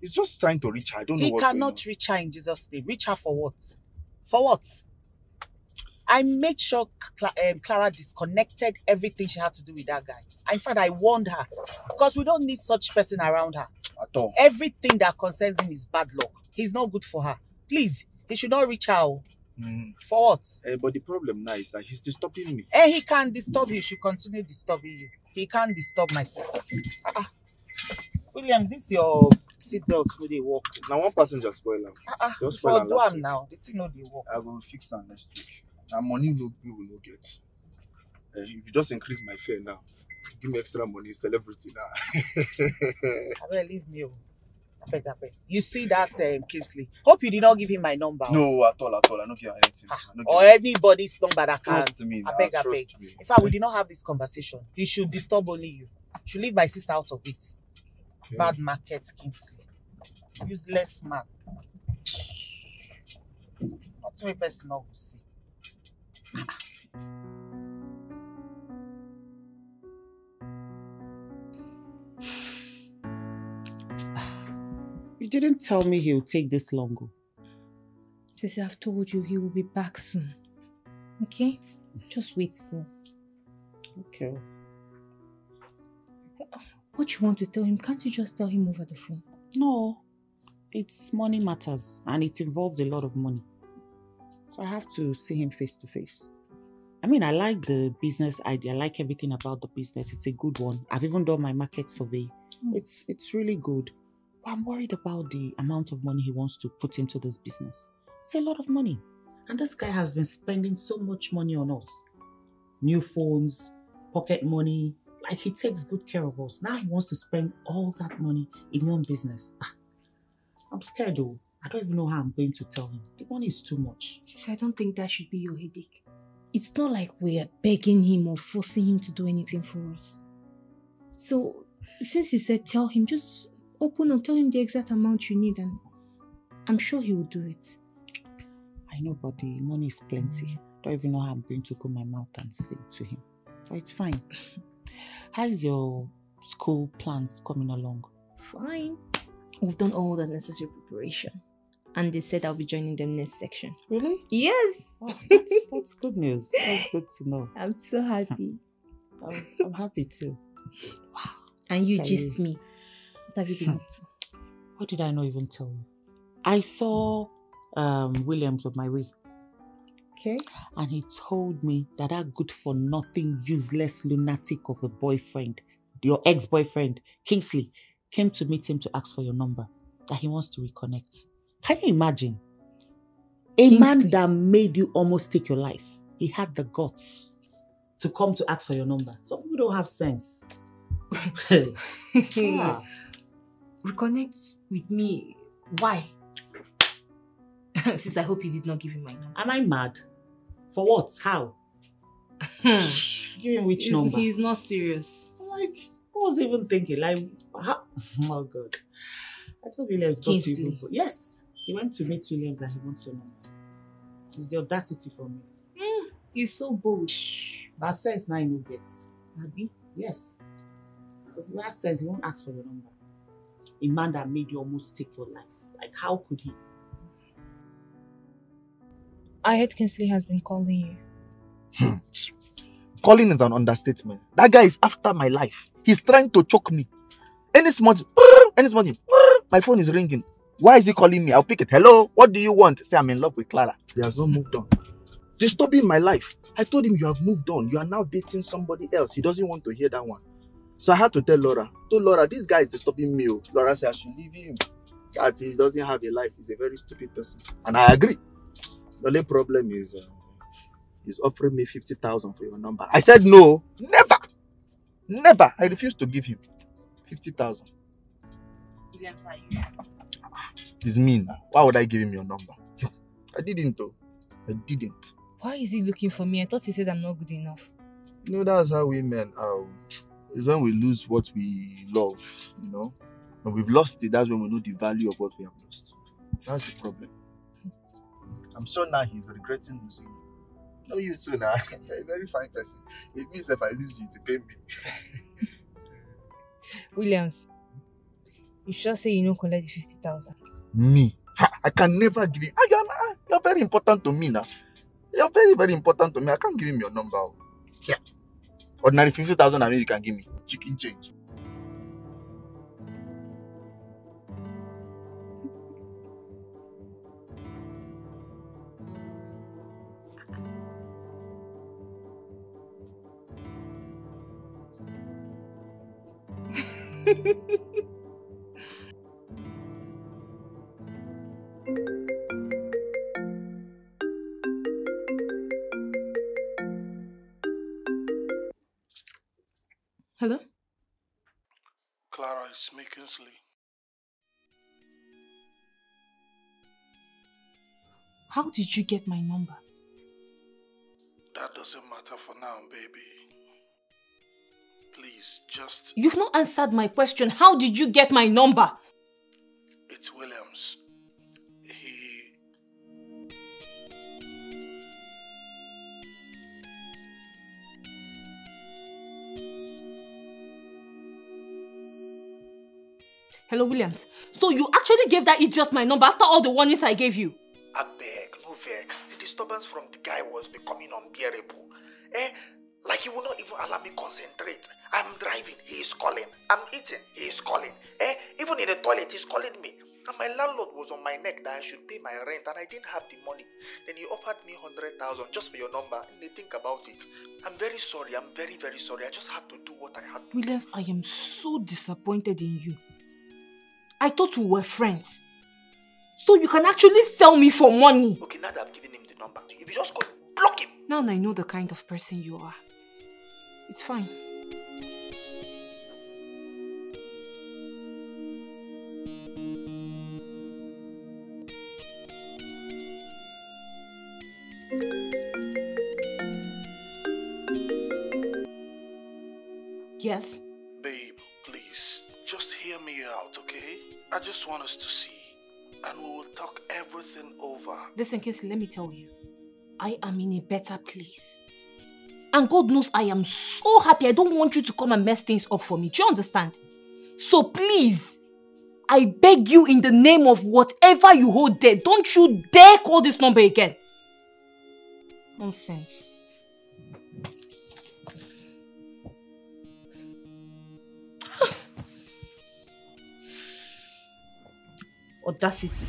He's just trying to reach her. I don't know He going on. cannot reach her in Jesus' name. Reach her for what? For what? I made sure Cla- um, Clara disconnected everything she had to do with that guy. In fact, I warned her because we don't need such person around her. At all. Everything that concerns him is bad luck. He's not good for her. Please, he should not reach her. Oh. Mm. For what? Eh, but the problem now is that he's disturbing me. And he can't disturb you. He should continue disturbing you. He can't disturb my sister. Ah, ah. Williams, this your seatbelt no dey work. Now one passenger spoil am. Ah, ah. Just spoil For do am now. The thing no dey work. I will fix am next week. Na money no we will no get. Eh, if you just increase my fare now, give me extra money, celebrity now. abeg leave me o abeg abeg you see that um, Kingsley hope you did not give him my number o. no, at all, at all. I don't care anything. Ah, I no or get anybody's number that can Trust me, now. abeg, Trust me. in fact we did not have this conversation he should disturb only you should leave my sister out of it Okay. bad market Kingsley useless man nothing wey person no didn't tell me he'll take this long. oh. Sissy, I've told you he will be back soon. Okay? Just wait small. Okay. What you want to tell him, can't you just tell him over the phone? No, it's money matters and it involves a lot of money. So I have to see him face to face. I mean, I like the business idea. I like everything about the business. It's a good one. I've even done my market survey. Mm. It's it's really good. I'm worried about the amount of money he wants to put into this business. It's a lot of money. And this guy has been spending so much money on us. New phones, pocket money. Like he takes good care of us. Now he wants to spend all that money in one business. Ah, I'm scared though. I don't even know how I'm going to tell him. The money is too much. Sissy, I don't think that should be your headache. It's not like we're begging him or forcing him to do anything for us. So, since he said tell him, just open up, tell him the exact amount you need, and I'm sure he will do it. I know, but the money is plenty. Don't even know how I'm going to open my mouth and say it to him. But it's fine. How's your school plans coming along? Fine. We've done all the necessary preparation. And they said I'll be joining them next section. Really? Yes! Wow, that's, that's good news. That's good to know. I'm so happy. I'm, I'm happy too. Wow. And you Can just you- me. What have you been up to? What did I not even tell you? I saw um, Williams on my way. Okay. and he told me that that good for nothing, useless lunatic of a boyfriend, your ex boyfriend, Kingsley, came to meet him to ask for your number, that he wants to reconnect. Can you imagine? A man that made you almost take your life, he had the guts to come to ask for your number. Some people don't have sense. Ah, Reconnect with me. Why? Since I hope you did not give him my number. Am I mad? For what? How? Hmm. Give him which he's, number? he's not serious. like who was even thinking like how, oh god i told williams not to even go yes he went to meet williams and he wants your number it's the audacity for me hmm. He's so bold. that sense now he no get Abi? yes because he has sense he won't ask for your number a man that made you almost take your life like how could he I heard Kingsley has been calling you. Hmm. Calling is an understatement. That guy is after my life. He's trying to choke me. Any small, any small, thing, my phone is ringing. Why is he calling me? I'll pick it. Hello, what do you want? Say I'm in love with Clara. He has not moved on. Disturbing my life. I told him you have moved on. You are now dating somebody else. He doesn't want to hear that one. So I had to tell Laura. Told Laura, this guy is disturbing me. oh." Laura said I should leave him. That he doesn't have a life. He's a very stupid person. And I agree. The only problem is uh, is offering me 50,000 for your number. I said no, never, never. I refused to give him 50,000. Williams, are you? He's mean. Why would I give him your number? I didn't though. I didn't. Why is he looking for me? I thought he said I'm not good enough. You know, that's how women um it's when we lose what we love, you know. When we've lost it, that's when we know the value of what we have lost. That's the problem. I'm sure now he's regretting losing you. No, you too now. You're a very fine person. It means if I lose you to pay me. Williams, you sure say you don't collect the 50,000? Me? I can never give you. Ah, you're, you're very important to me now. You're very, very important to me. I can't give him your number. oh. Ordinary 50,000 I know you can give me. Chicken change. Clara, it's me, Kingsley. How did you get my number? That doesn't matter for now, baby. Please, just. You've not answered my question. How did you get my number? It's Williams. Hello, Williams. So you actually gave that idiot my number after all the warnings I gave you? I beg, no vex. The disturbance from the guy was becoming unbearable. Eh? Like he will not even allow me concentrate. I'm driving, he is calling. I'm eating, he is calling. Eh? Even in the toilet, he's calling me. And my landlord was on my neck that I should pay my rent and I didn't have the money. Then he offered me 100,000 just for your number. And they think about it. I'm very sorry. I'm very, very sorry. I just had to do what I had to. Williams, I am so disappointed in you. I thought we were friends. So you can actually sell me for money. Okay, now that I've given him the number, if you just go block him. Now I know the kind of person you are. It's fine. Yes? Babe, please, just hear me out, okay? I just want us to see, and we will talk everything over. Listen, Kingsley, let me tell you. I am in a better place. And God knows I am so happy. I don't want you to come and mess things up for me. Do you understand? So please, I beg you in the name of whatever you hold dear, don't you dare call this number again. Nonsense. Audacity.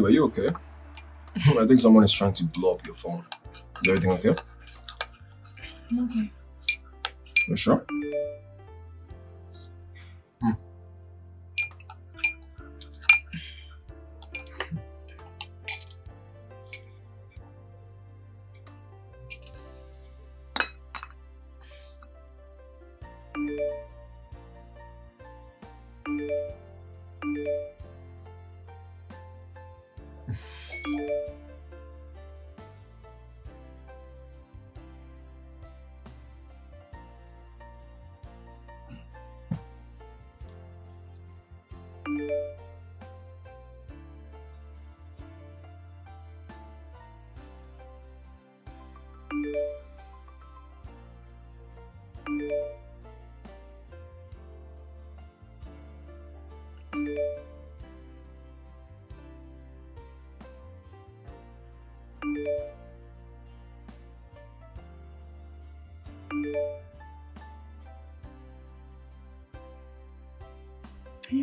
Babe, are you okay? I think someone is trying to blow up your phone. Is everything okay? I'm Okay. You sure?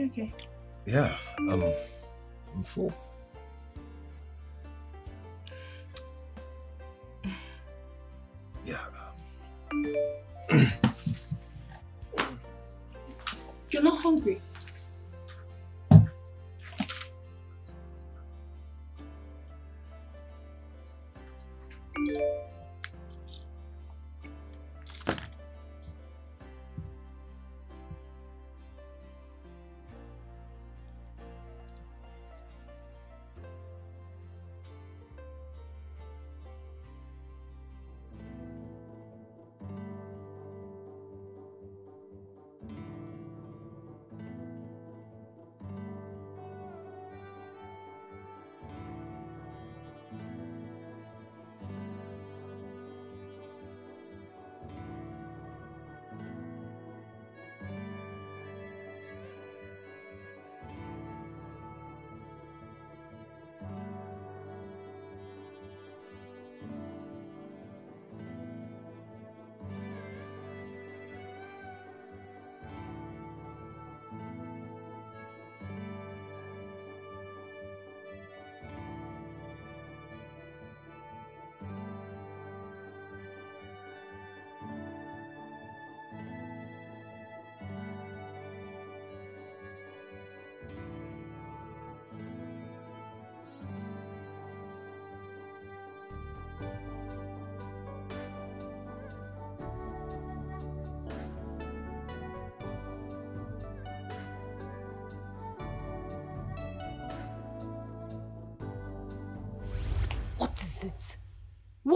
Okay? Yeah, um, I'm full.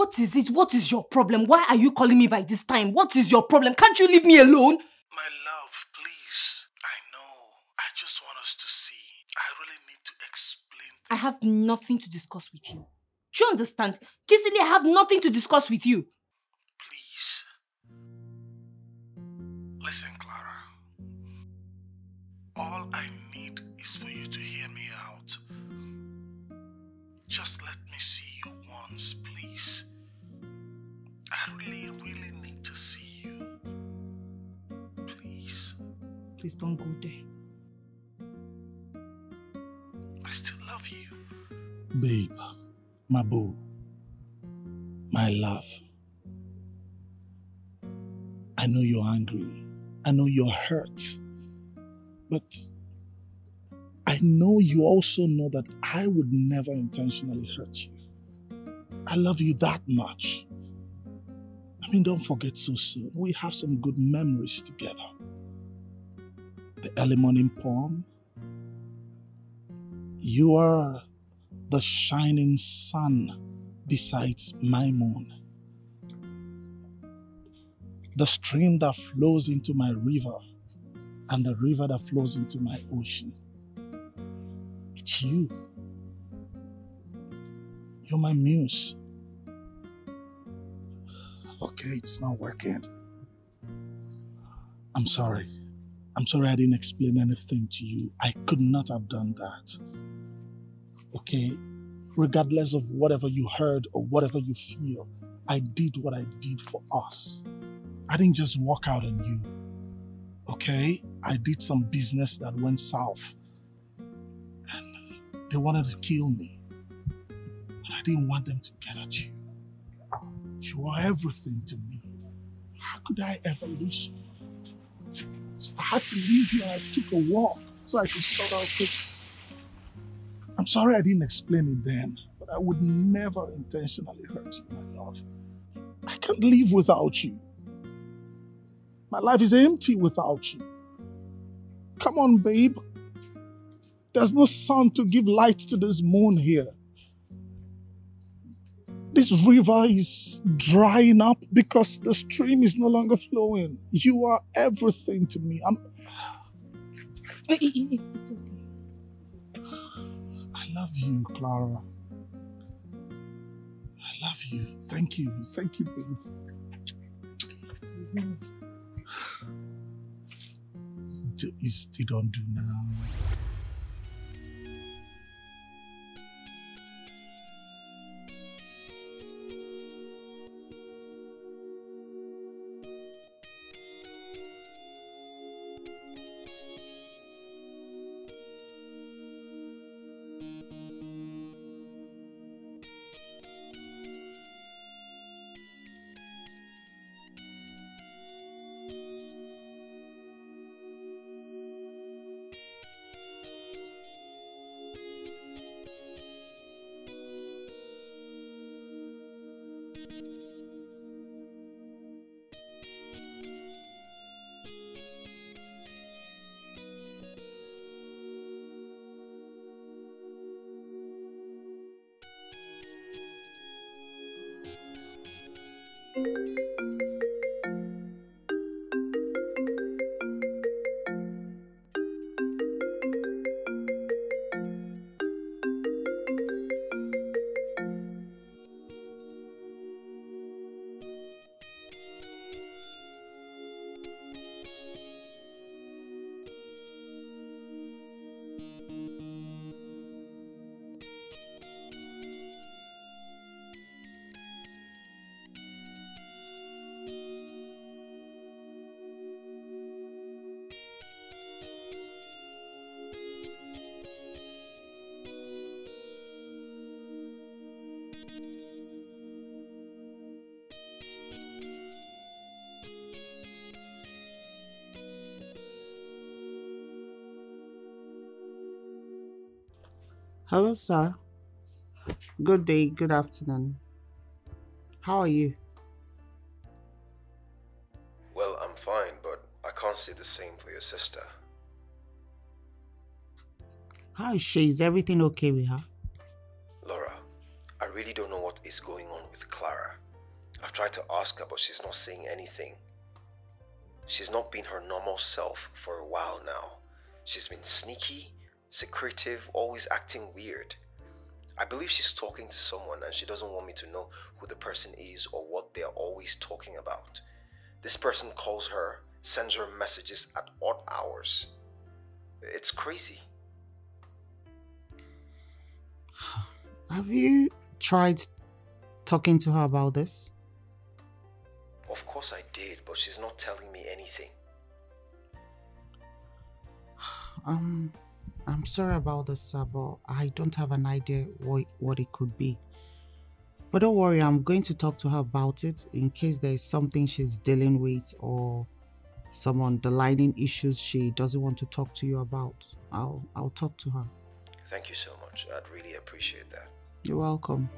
What is it? What is your problem? Why are you calling me by this time? What is your problem? Can't you leave me alone? My love, please. I know. I just want us to see. I really need to explain. I have nothing to discuss with you. Do you understand? Kissily, I have nothing to discuss with you. Please don't go there. I still love you. Babe, my boo, my love. I know you're angry. I know you're hurt. But I know you also know that I would never intentionally hurt you. I love you that much. I mean, don't forget so soon. We have some good memories together. The early morning poem. You are the shining sun besides my moon. The stream that flows into my river and the river that flows into my ocean. It's you. You're my muse. Okay, it's not working. I'm sorry. I'm sorry I didn't explain anything to you. I could not have done that. Okay? Regardless of whatever you heard or whatever you feel, I did what I did for us. I didn't just walk out on you. Okay? I did some business that went south. And They wanted to kill me. And I didn't want them to get at you. You are everything to me. How could I ever lose you? So I had to leave here I took a walk so I could sort out things. I'm sorry I didn't explain it then, but I would never intentionally hurt you, my love. I can't live without you. My life is empty without you. Come on, babe. There's no sun to give light to this moon here. This river is drying up because the stream is no longer flowing. You are everything to me. I'm, It- it- it- it's okay. I love you, Clara. I love you. Thank you. Thank you, babe. Do- You still don't do now. Hello, sir. Good day, good afternoon. How are you? Well, I'm fine, but I can't say the same for your sister. How is she? Is everything okay with her? Always acting weird. I believe she's talking to someone and she doesn't want me to know who the person is or what they're always talking about. This person calls her, sends her messages at odd hours. It's crazy. Have you tried talking to her about this? Of course I did, but she's not telling me anything. Um, I'm sorry about this, but I don't have an idea what, what it could be. But don't worry, I'm going to talk to her about it in case there is something she's dealing with or some underlying issues she doesn't want to talk to you about. I'll I'll talk to her. Thank you so much. I'd really appreciate that. You're welcome.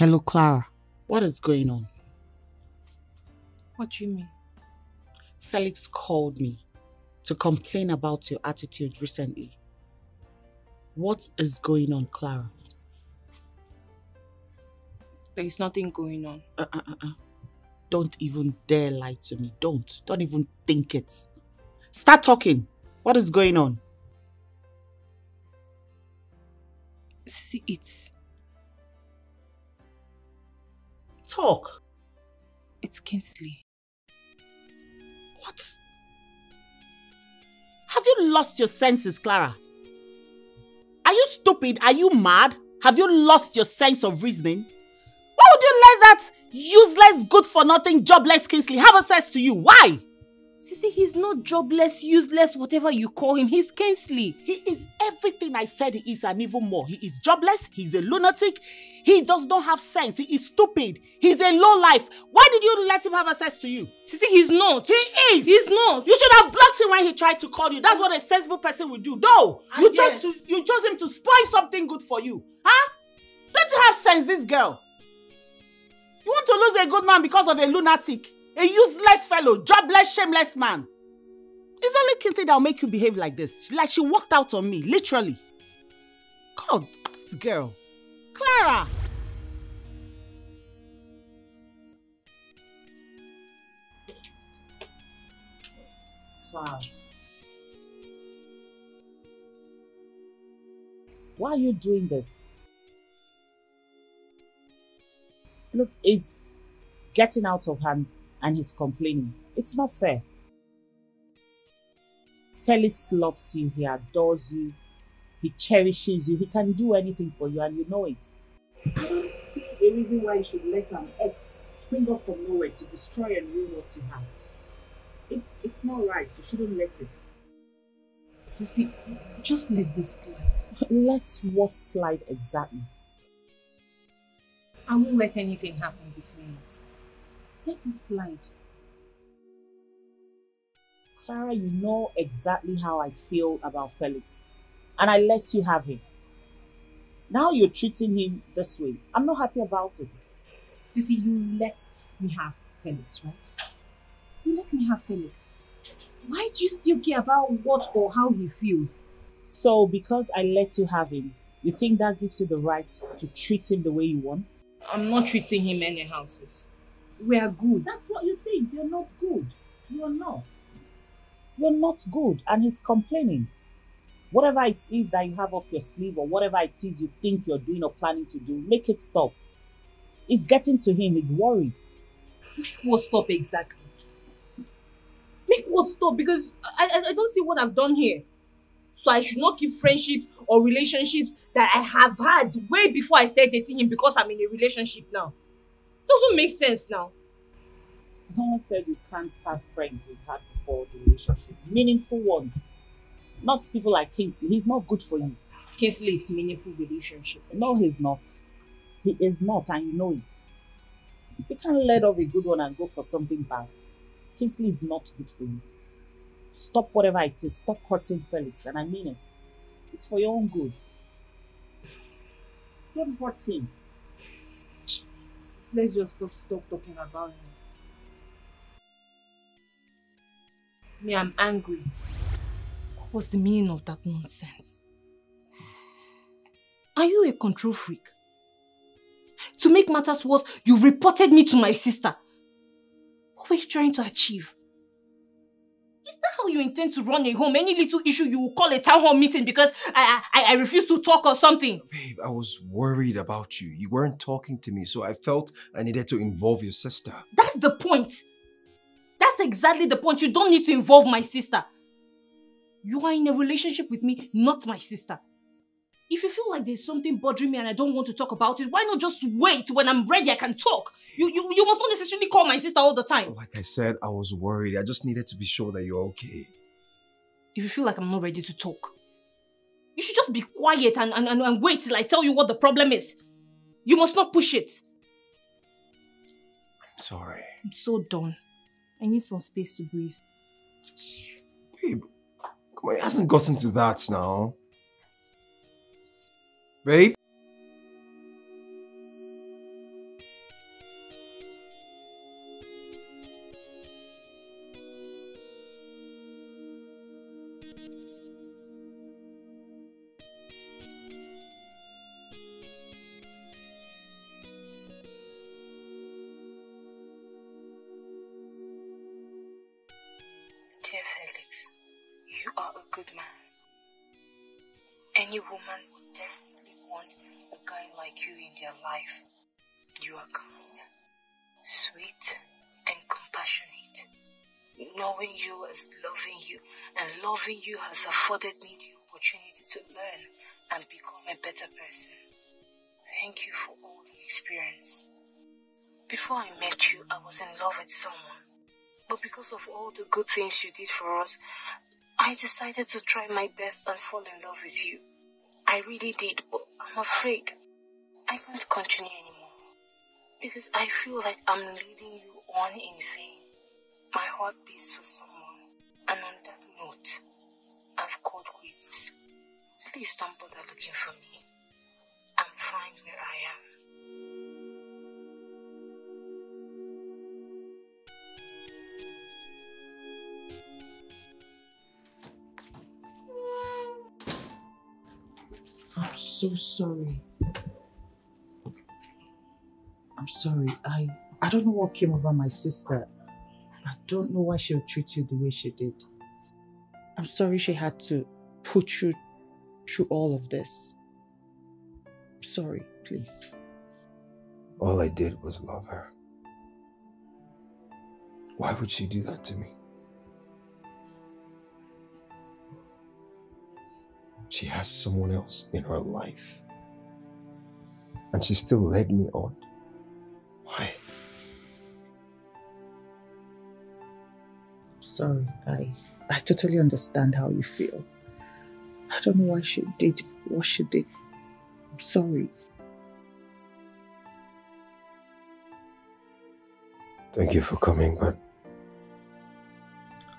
Hello, Clara. What is going on? What do you mean? Felix called me to complain about your attitude recently. What is going on, Clara? There is nothing going on. Uh, uh, uh, uh. Don't even dare lie to me. Don't. Don't even think it. Start talking. What is going on? Sissy, it's Talk. it's Kingsley. What? Have you lost your senses, Clara? Are you stupid? Are you mad? Have you lost your sense of reasoning? Why would you let that useless, good for nothing, jobless Kingsley have access to you? Why? Sissy, he's not jobless, useless, whatever you call him. He's Kingsley. He is everything I said he is and even more. He is jobless, he's a lunatic, he does not have sense, he is stupid, he's a low life. Why did you let him have access to you? Sissy, he's not. He is. He's not. You should have blocked him when he tried to call you. That's what a sensible person would do. No, Ah, you yes. chose to you chose him to spoil something good for you. Huh? Don't you have sense, this girl? You want to lose a good man because of a lunatic, a useless fellow, jobless, shameless man. It's only Kingsley that will make you behave like this. Like she walked out on me, literally. God, this girl. Clara! Clara. Why are you doing this? Look, it's getting out of hand and he's complaining. It's not fair. Felix loves you, he adores you, he cherishes you, he can do anything for you, and you know it. I don't see a reason why you should let an ex spring up from nowhere to destroy and ruin what you have. It's it's not right. You shouldn't let it. Sissy, just let this slide. Let what slide exactly? I won't let anything happen between us. Let it slide. Clara, you know exactly how I feel about Felix. And I let you have him. Now you're treating him this way. I'm not happy about it. Sissy, you let me have Felix, right? You let me have Felix. Why do you still care about what or how he feels? So, because I let you have him, you think that gives you the right to treat him the way you want? I'm not treating him anyhow, sis. We are good. That's what you think. You're not good. You're not. You're not good. And he's complaining. Whatever it is that you have up your sleeve or whatever it is you think you're doing or planning to do, make it stop. It's getting to him. He's worried. Make what stop exactly? Make what stop? Because I, I, I don't see what I've done here. So I should not keep friendships or relationships that I have had way before I started dating him because I'm in a relationship now. Doesn't make sense now. No one said you can't have friends you've had before the relationship. Meaningful ones. Not people like Kingsley. He's not good for you. Kingsley is meaningful relationship. No, he's not. He is not, and you know it. You can't let off a good one and go for something bad. Kingsley is not good for you. Stop whatever it is. Stop hurting Felix, and I mean it. It's for your own good. Don't hurt him. Let's just stop, stop talking about him. Me, I'm angry. What's the meaning of that nonsense? Are you a control freak? To make matters worse, you reported me to my sister. What were you trying to achieve? Is that how you intend to run a home? Any little issue you will call a town hall meeting because I, I, I refuse to talk or something? Babe, I was worried about you. You weren't talking to me, so I felt I needed to involve your sister. That's the point. That's exactly the point. You don't need to involve my sister. You are in a relationship with me, not my sister. If you feel like there's something bothering me and I don't want to talk about it, why not just wait when I'm ready? I can talk. You, you, you must not necessarily call my sister all the time. Like I said, I was worried. I just needed to be sure that you're okay. If you feel like I'm not ready to talk, you should just be quiet and, and, and, and wait till I tell you what the problem is. You must not push it. I'm sorry. I'm so done. I need some space to breathe. Babe, come on, it hasn't gotten to that now. Babe? Good things you did for us, I decided to try my best and fall in love with you. I really did, but I'm afraid I can't continue anymore. Because I feel like I'm leading you on in vain. My heart beats for someone. And on that note, I've called quits. Please don't bother looking for me. I'm fine where I am. I'm so sorry. I'm sorry. I I don't know what came over my sister. I don't know why she would treat you the way she did. I'm sorry she had to put you through all of this. I'm sorry, please. All I did was love her. Why would she do that to me? She has someone else in her life. And she still led me on. Why? I'm sorry. I I totally understand how you feel. I don't know why she did what she did. I'm sorry. Thank you for coming, but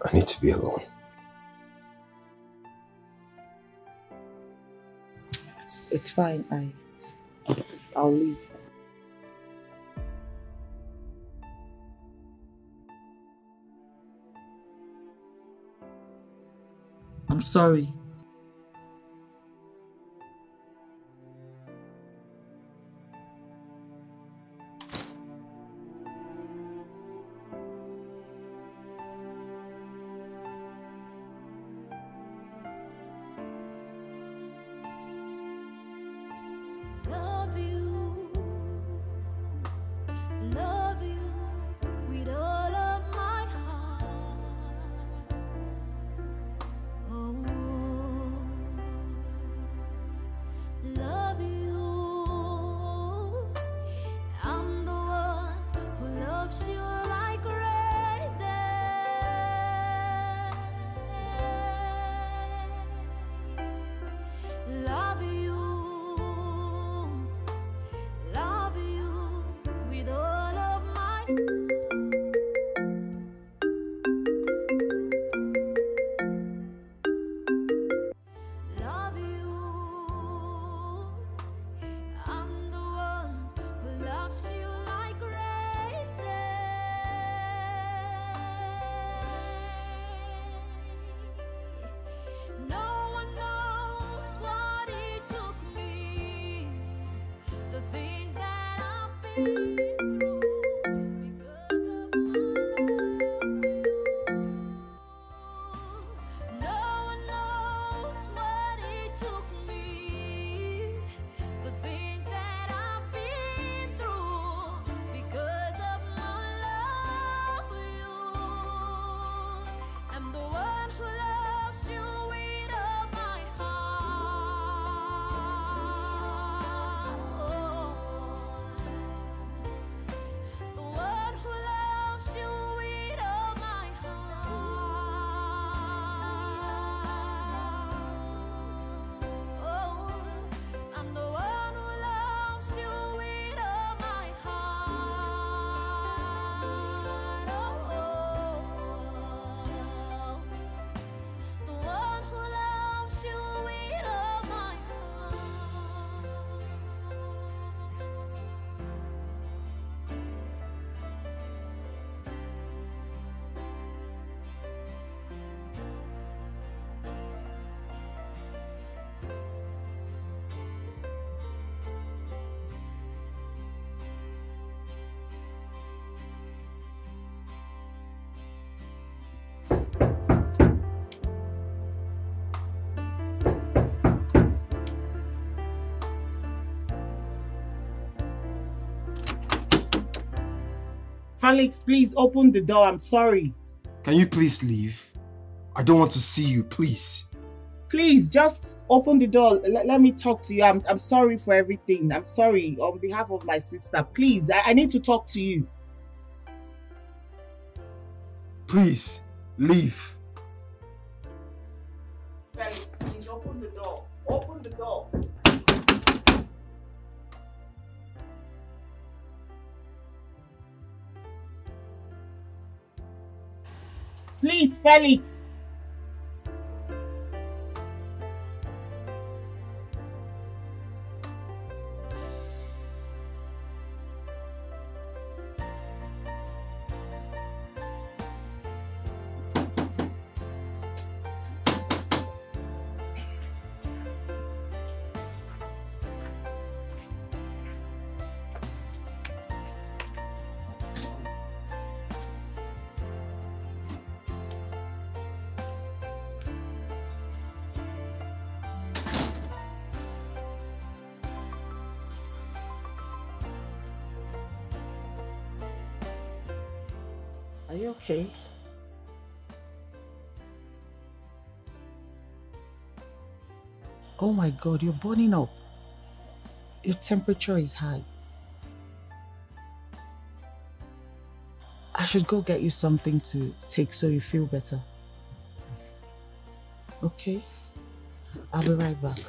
I need to be alone. It's fine. I I'll leave. I'm sorry. Felix, please open the door. I'm sorry. Can you please leave? I don't want to see you, please. Please just open the door. Let, let me talk to you. I'm, I'm sorry for everything. I'm sorry on behalf of my sister. Please, I, I need to talk to you. Please, leave. Please, Are you okay? Oh my god, you're burning up. Your temperature is high. I should go get you something to take so you feel better. Okay? I'll be right back.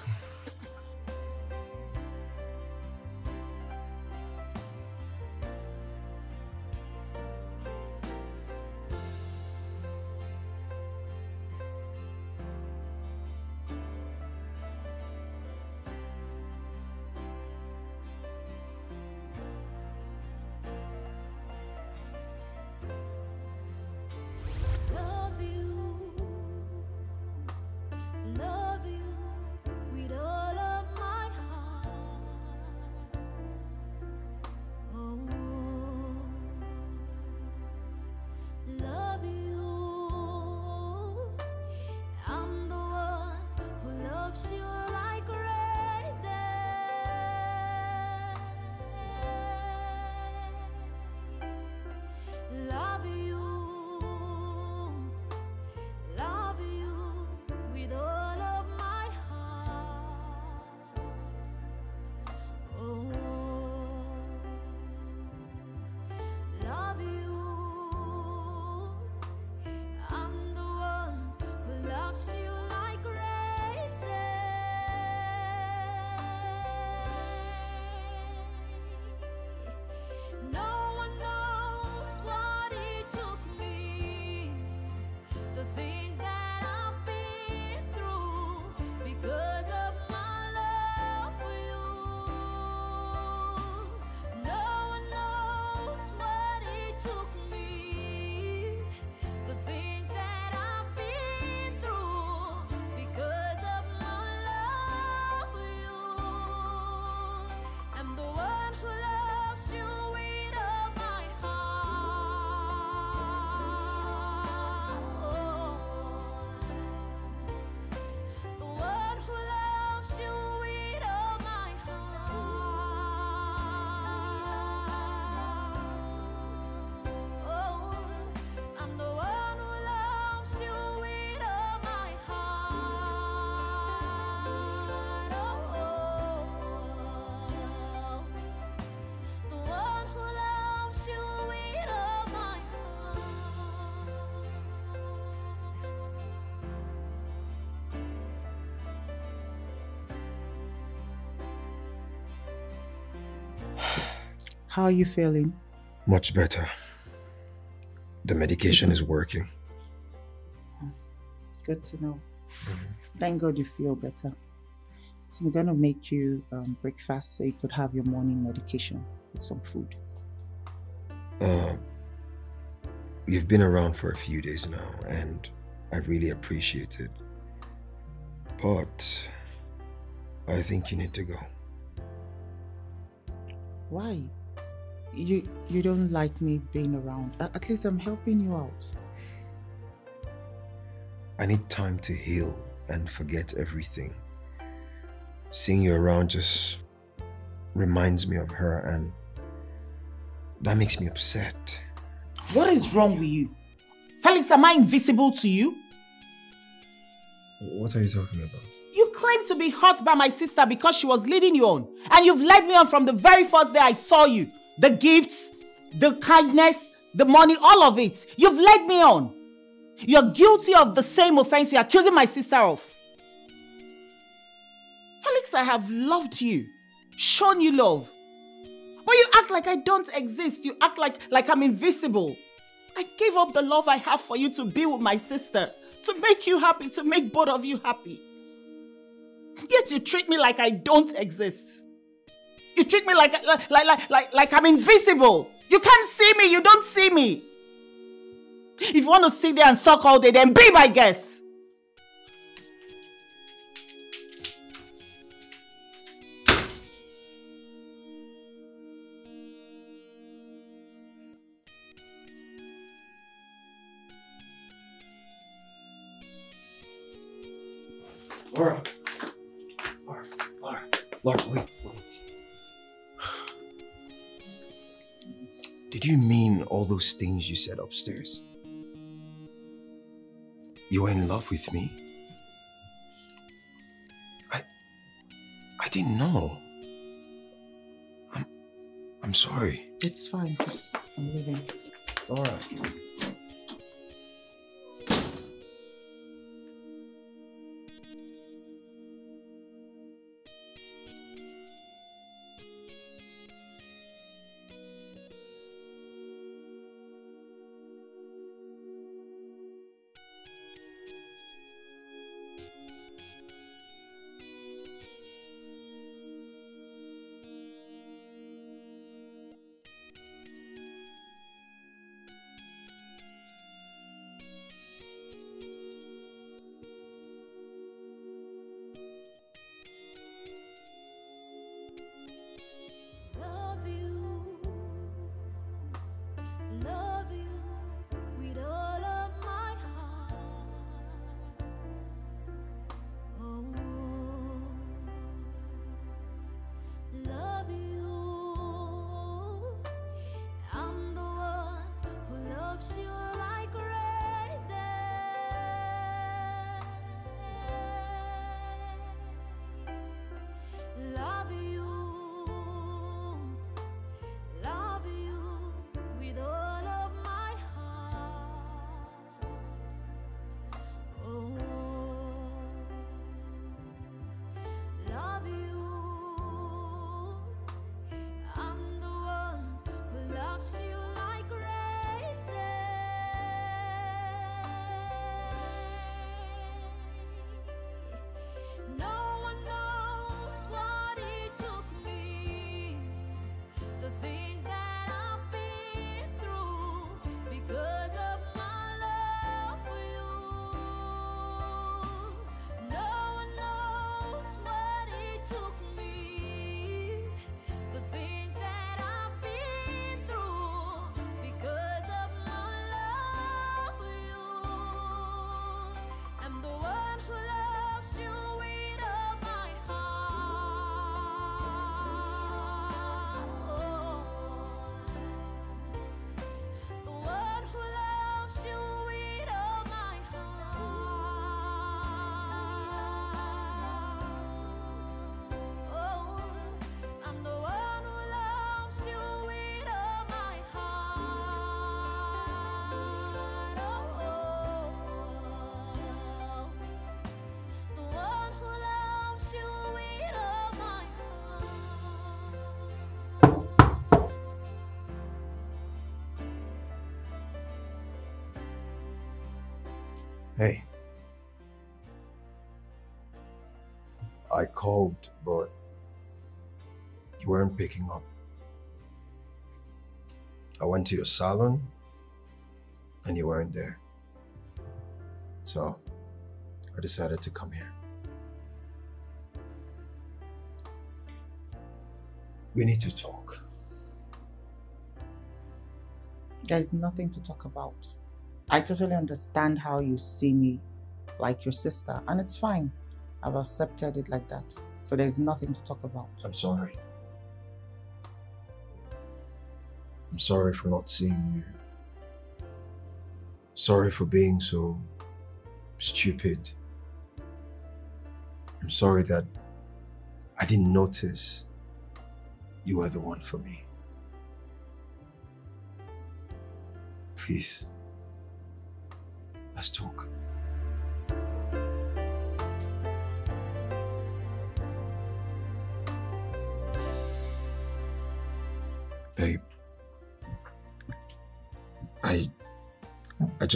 How are you feeling? Much better. The medication is working. Good to know. Thank God you feel better. So I'm gonna make you um, breakfast so you could have your morning medication with some food. Uh, you've been around for a few days now, and I really appreciate it. But I think you need to go. Why? You you don't like me being around. At least I'm helping you out. I need time to heal and forget everything. Seeing you around just reminds me of her, and that makes me upset. What is wrong with you? Felix, am I invisible to you? What are you talking about? You claim to be hurt by my sister because she was leading you on. And you've led me on from the very first day I saw you. The gifts, the kindness, the money, all of it. You've led me on. You're guilty of the same offense you're accusing my sister of. Felix, I have loved you, shown you love. But you act like I don't exist. You act like, like I'm invisible. I gave up the love I have for you to be with my sister, to make you happy, to make both of you happy. Yet you treat me like I don't exist. You treat me like, like, like, like, like, I'm invisible. You can't see me, you don't see me. If you want to sit there and suck all day, then be my guest. Things you said upstairs? You were in love with me? I. I didn't know. I'm. I'm sorry. It's fine, just I'm leaving. Laura. I called, but you weren't picking up. I went to your salon and you weren't there. So I decided to come here. We need to talk. There's nothing to talk about. I totally understand how you see me like your sister, and it's fine. I've accepted it like that. So there's nothing to talk about. I'm sorry. I'm sorry for not seeing you. Sorry for being so stupid I'm sorry that I didn't notice you were the one for me. Please, let's talk.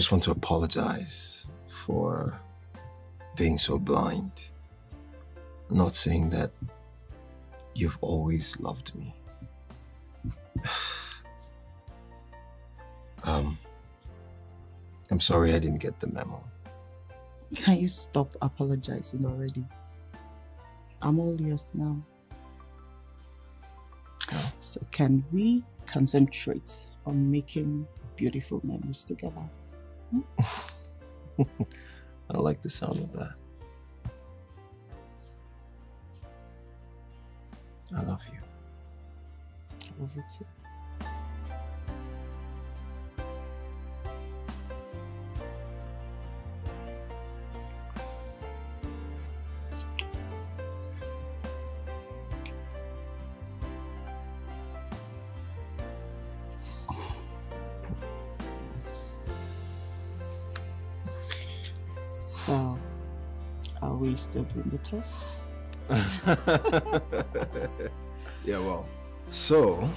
Just want to apologize for being so blind, not saying that you've always loved me. um, I'm sorry I didn't get the memo. Can you stop apologizing already? I'm all yours now. So, can we concentrate on making beautiful memories together? I like the sound of that. I love you. I love you too. We the test? yeah, well. So,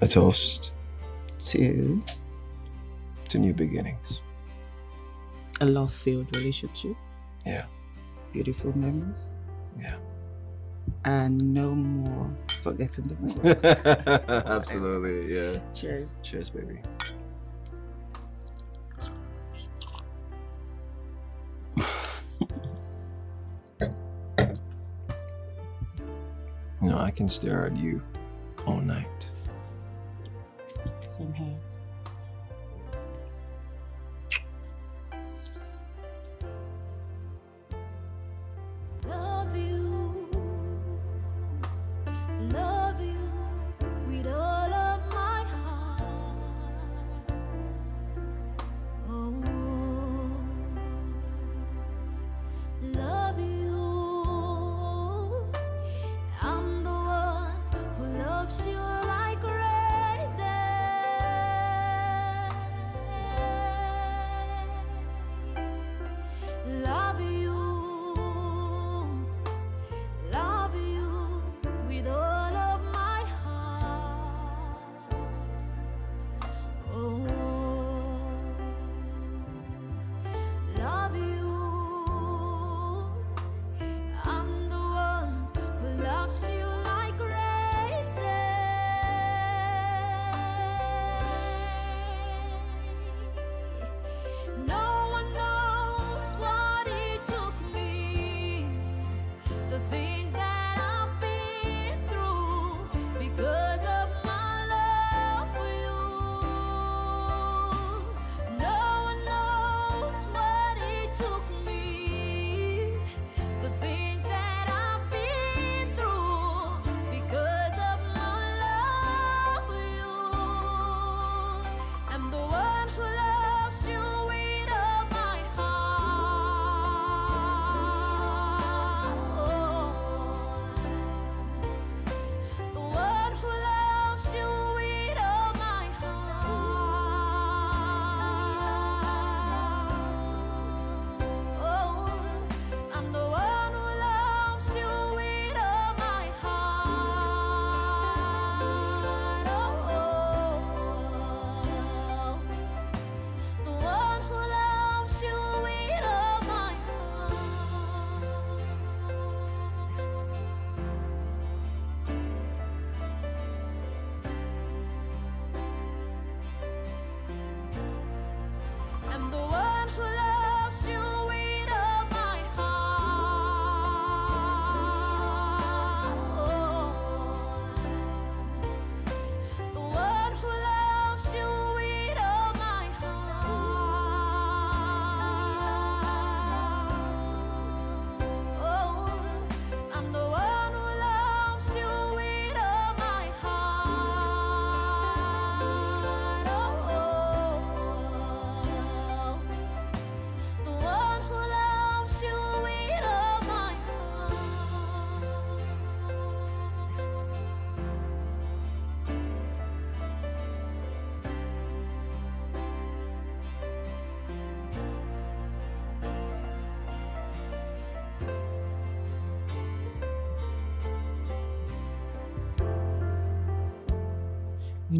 a toast to to new beginnings. a love filled relationship, Yeah, beautiful memories, yeah. and no more forgetting the memory. Absolutely, yeah. Cheers. Cheers, baby. Can stare at you all night. Same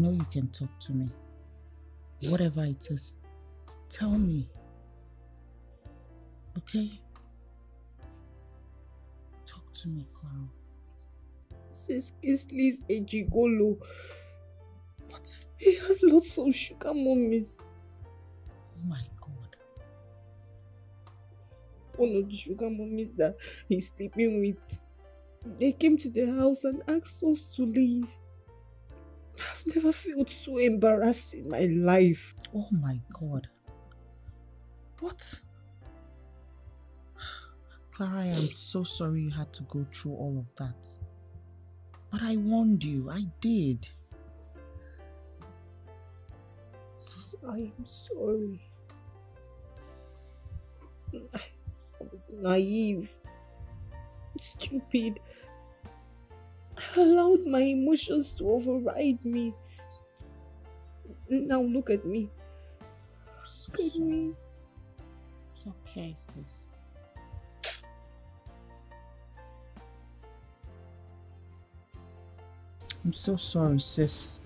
know you can talk to me. Whatever it is, tell me. Okay? Talk to me, Clara. Sis Kingsley is a gigolo. What? He has lots of sugar mummies. Oh my god. One of the sugar mummies that he's sleeping with. They came to the house and asked us to leave. I've never felt so embarrassed in my life. Oh my god. What? Clara, I am so sorry you had to go through all of that. But I warned you. I did. I am sorry. I was naive, stupid. I allowed my emotions to override me. Now look at me. Look at me. It's okay, sis. I'm so sorry, sis.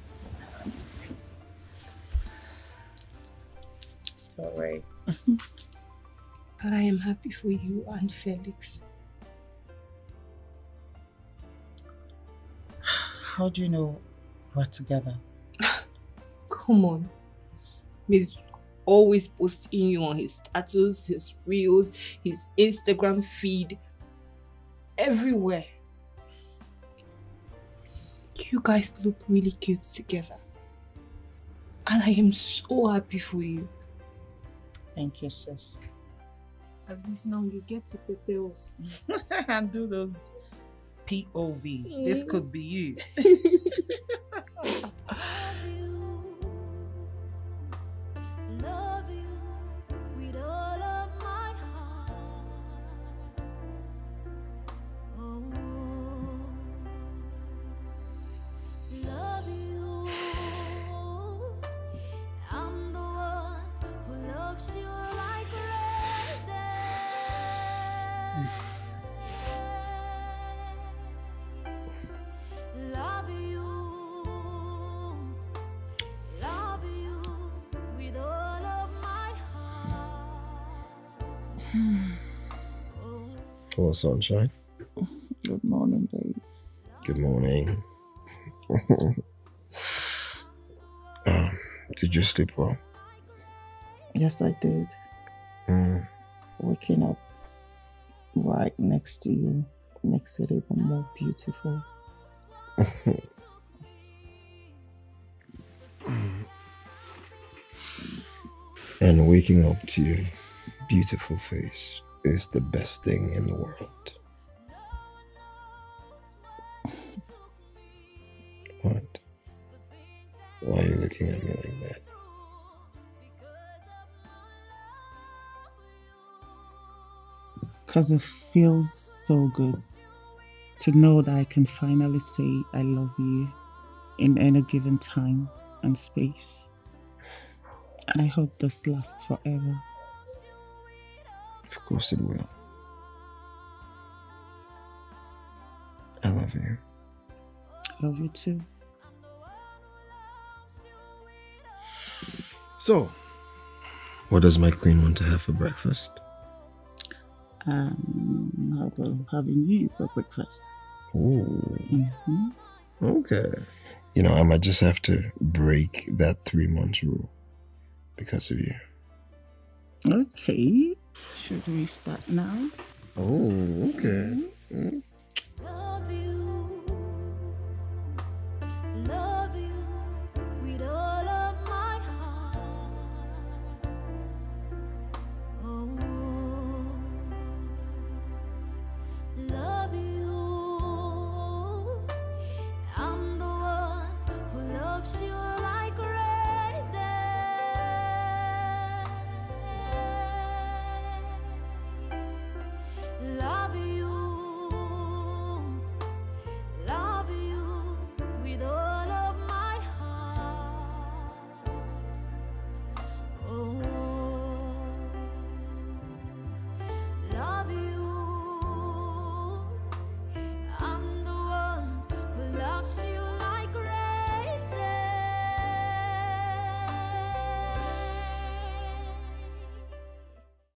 Sorry. But I am happy for you and Felix. How do you know we're together? Come on. He's always posting you on his status, his reels, his Instagram feed, everywhere. You guys look really cute together. And I am so happy for you. Thank you, sis. At least now you get to prepare us. and do those POV. This Mm. could be you. Hello, sunshine. Good morning, babe. Good morning. um, did you sleep well? Yes, I did. Mm, Waking up right next to you makes it even more beautiful. and waking up to your beautiful face is the best thing in the world. What? Why are you looking at me like that? Because it feels so good to know that I can finally say I love you in any given time and space. And I hope this lasts forever. Of course it will. I love you. Love you too. So, what does my queen want to have for breakfast? Um, how about having you for breakfast? Ooh, hmm okay. You know, I might just have to break that three months rule because of you. Okay. Should we start now? Oh, okay. Mm. You